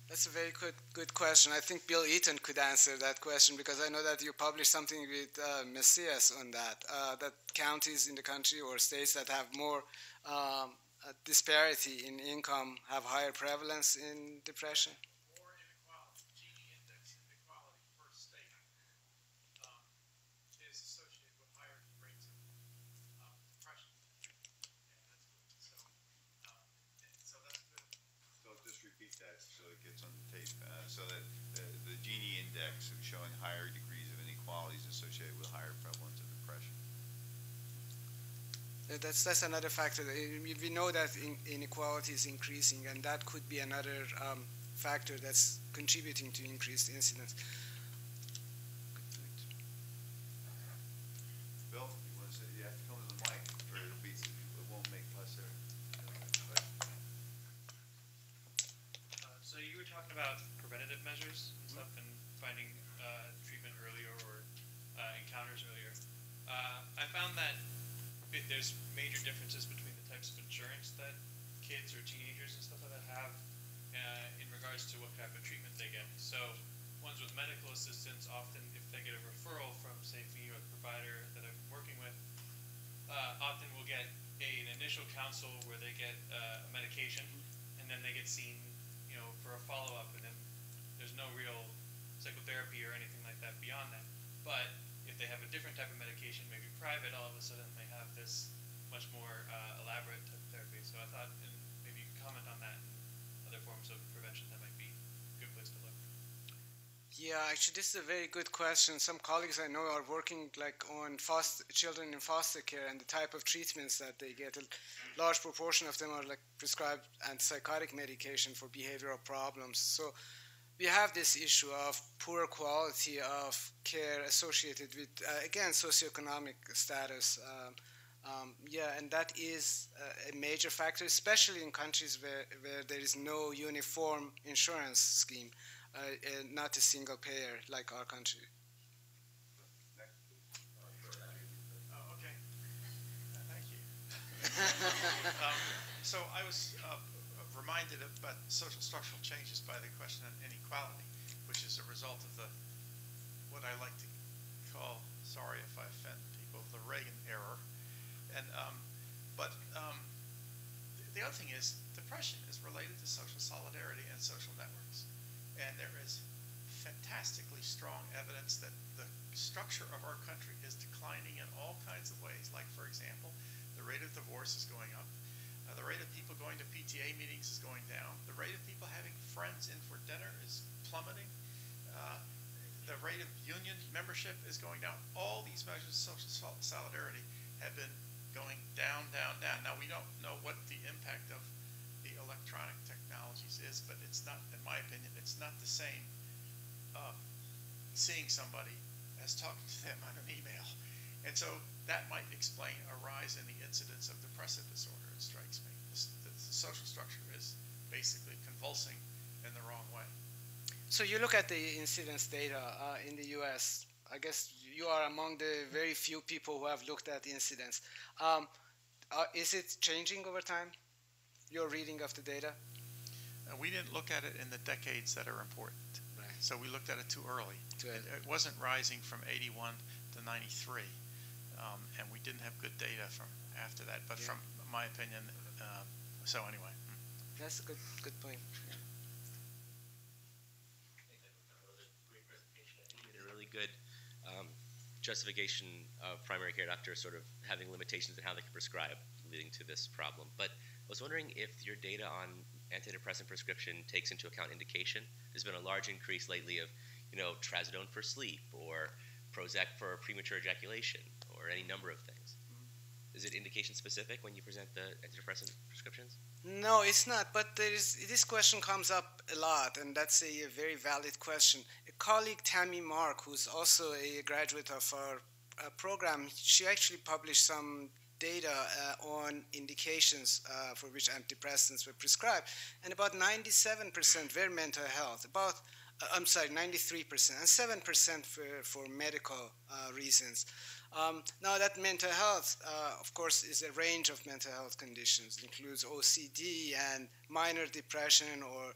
That's a very good, good question. I think Bill Eaton could answer that question because I know that you published something with uh, Messias on that, uh, that counties in the country or states that have more um, disparity in income have higher prevalence in depression? More inequality, Gini index inequality per state um, is associated with higher rates of um, depression. so, uh, so that's good. So just repeat that so it gets on the tape. Uh, so that the, the Gini index is showing higher degrees of inequalities associated with higher prevalence of depression. That's that's another factor. We know that inequality is increasing, and that could be another um, factor that's contributing to increased incidence. Bill, you want to say you have to come to the mic, or it'll be it won't make less there. Uh, so you were talking about preventative measures and stuff, and finding uh, treatment earlier or uh, encounters earlier. Uh, I found that there's major differences between the types of insurance that kids or teenagers and stuff like that have uh, in regards to what type of treatment they get. So ones with medical assistance, often if they get a referral from, say, me or the provider that I'm working with, uh, often will get a, an initial counsel where they get uh, a medication, and then they get seen, you know, for a follow-up, and then there's no real psychotherapy or anything like that beyond that. But if they have a different type of medication, maybe private, all of a sudden they have this much more uh, elaborate type of therapy. So I thought, and maybe you could comment on that and other forms of prevention that might be a good place to look. Yeah, actually, this is a very good question. Some colleagues I know are working like on foster, children in foster care and the type of treatments that they get. A large proportion of them are like prescribed antipsychotic medication for behavioral problems. So we have this issue of poor quality of care associated with, uh, again, socioeconomic status. Um, um, yeah, and that is uh, a major factor, especially in countries where, where there is no uniform insurance scheme, uh, not a single payer like our country. Um, so I was uh, reminded about social structural changes by the question on inequality, which is a result of the what I like to call, sorry if I offend people, the Reagan error. And um, but um, the other thing is depression is related to social solidarity and social networks, and there is fantastically strong evidence that the structure of our country is declining in all kinds of ways. Like for example, the rate of divorce is going up. Uh, the rate of people going to PTA meetings is going down. The rate of people having friends in for dinner is plummeting. Uh, the rate of union membership is going down. All these measures of social solidarity have been going down, down, down. Now, we don't know what the impact of electronic technologies is, but it's not, in my opinion, it's not the same uh, seeing somebody as talking to them on an email. And so that might explain a rise in the incidence of depressive disorder it strikes me. The, the social structure is basically convulsing in the wrong way. So you look at the incidence data uh, in the U.S. I guess you are among the very few people who have looked at incidence. Um, uh, is it changing over time? Your reading of the data? Uh, we didn't look at it in the decades that are important. Right. So we looked at it too early. Too early. It, it, wasn't rising from 81 to 93, um, and we didn't have good data from after that. But yeah. from my opinion. Uh, so anyway. That's a good good point. Yeah. really good um, justification of primary care doctors sort of having limitations in how they can prescribe, leading to this problem. But I was wondering if your data on antidepressant prescription takes into account indication. There's been a large increase lately of, you know, trazodone for sleep or Prozac for premature ejaculation or any number of things. Is it indication specific when you present the antidepressant prescriptions? No, it's not. But there is, this question comes up a lot, and that's a, a very valid question. A colleague, Tami Mark, who's also a graduate of our uh, program, she actually published some data uh, on indications uh, for which antidepressants were prescribed, and about 97% were mental health. About uh, I'm sorry, 93%, and 7% for, for medical uh, reasons. Um, now that mental health, uh, of course, is a range of mental health conditions. It includes OCD and minor depression or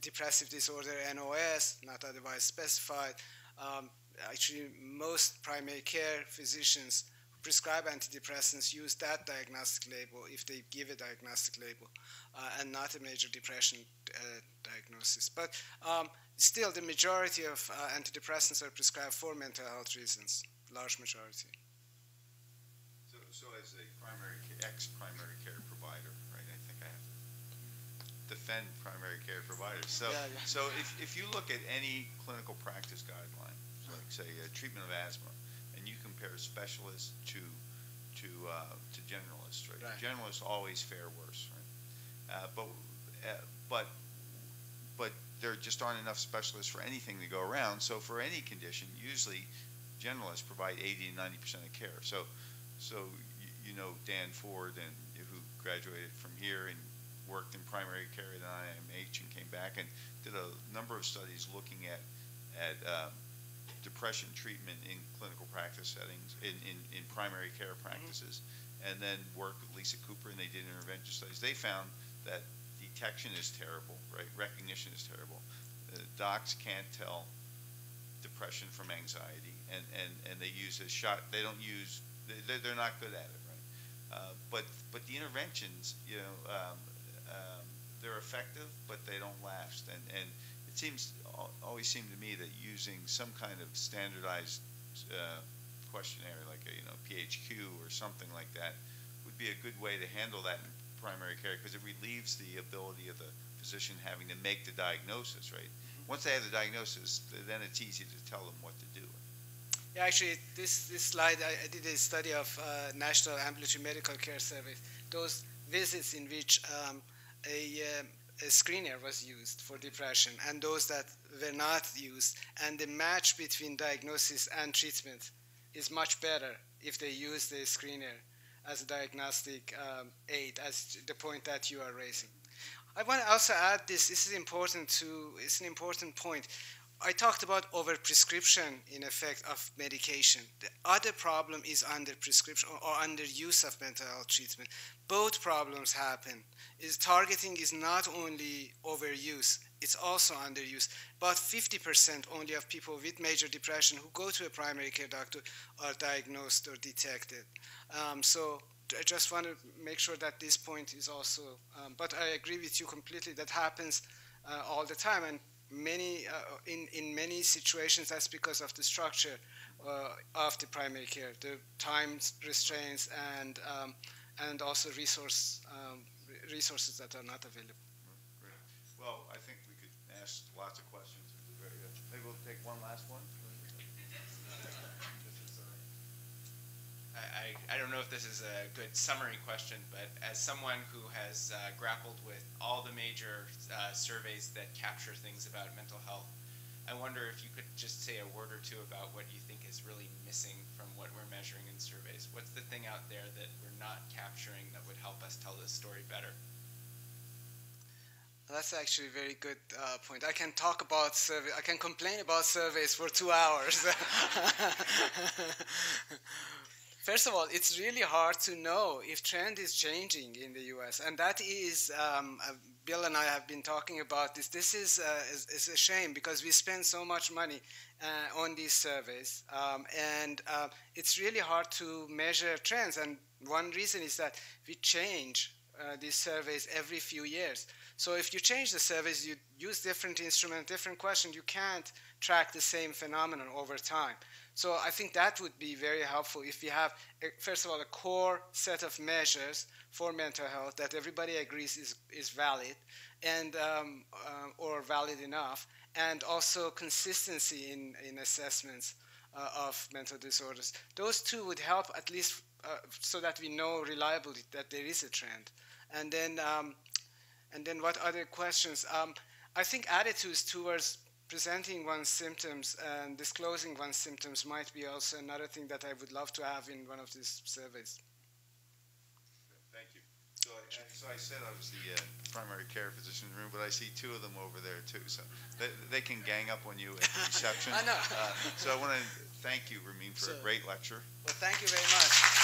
depressive disorder, NOS, not otherwise specified. Um, actually, most primary care physicians prescribe antidepressants use that diagnostic label if they give a diagnostic label uh, and not a major depression uh, diagnosis. But um, still, the majority of uh, antidepressants are prescribed for mental health reasons large majority. So, so as a primary, ex-primary care provider, right, I think I have to defend primary care providers. So, yeah, yeah. so if, if you look at any clinical practice guideline, like say treatment of asthma, compare specialists to to uh, to generalists, right? right? Generalists always fare worse, right? Uh, but uh, but but there just aren't enough specialists for anything to go around. So for any condition, usually generalists provide 80 to 90 percent of care. So, so you, you, know Dan Ford and who graduated from here and worked in primary care at IMH and came back and did a number of studies looking at at um, depression treatment in clinical practice settings in, in, in primary care practices, mm-hmm. and then worked with Lisa Cooper and they did intervention studies. They found that detection is terrible, right? Recognition is terrible. The docs can't tell depression from anxiety and, and, and they use a shot. They don't use. They, they're not good at it, right? Uh, but but the interventions, you know, um, um, they're effective, but they don't last. And and it seems always seemed to me that using some kind of standardized uh, questionnaire, like a you know PHQ or something like that, would be a good way to handle that in primary care because it relieves the ability of the physician having to make the diagnosis, right? Mm-hmm. Once they have the diagnosis, then it's easy to tell them what to do. Yeah, actually, this, this slide, I, I did a study of uh, National Ambulatory Medical Care Service. Those visits in which um, a, um, a screener was used for depression and those that were not used, and the match between diagnosis and treatment is much better if they use the screener as a diagnostic um, aid, as the point that you are raising. I want to also add this. This is important to. It's an important point I talked about overprescription in effect of medication. The other problem is under prescription or under use of mental health treatment. Both problems happen. Is targeting is not only overuse, it's also underuse. About 50% only of people with major depression who go to a primary care doctor are diagnosed or detected. Um, so I just want to make sure that this point is also, um, but I agree with you completely. That happens uh, all the time, and many uh, in in many situations that's because of the structure uh, of the primary care, the time restraints, and um, and also resource um, resources that are not available. Well, I think we could ask lots of questions. Maybe we'll take one last one. I, I don't know if this is a good summary question, but as someone who has uh, grappled with all the major uh, surveys that capture things about mental health, I wonder if you could just say a word or two about what you think is really missing from what we're measuring in surveys. What's the thing out there that we're not capturing that would help us tell this story better? That's actually a very good uh, point. I can talk about survey. I can complain about surveys for two hours. First of all, it's really hard to know if trend is changing in the U.S., and that is um, uh, Bill and I have been talking about this. This is, uh, is, is a shame because we spend so much money uh, on these surveys, um, and uh, it's really hard to measure trends. And one reason is that we change uh, these surveys every few years. So if you change the surveys, you use different instruments, different questions, you can't track the same phenomenon over time. So I think that would be very helpful if we have, a, first of all, a core set of measures for mental health that everybody agrees is, is valid and um, uh, or valid enough, and also consistency in, in assessments uh, of mental disorders. Those two would help at least uh, so that we know reliably that there is a trend. And then, um, and then what other questions? Um, I think attitudes towards presenting one's symptoms and disclosing one's symptoms might be also another thing that I would love to have in one of these surveys. Thank you. So I, so I said I was the uh, primary care physician in the room, but I see two of them over there too. So they, they can gang up on you at the reception. I know. Uh, so I want to thank you, Ramin, for Sure. a great lecture. Well, thank you very much.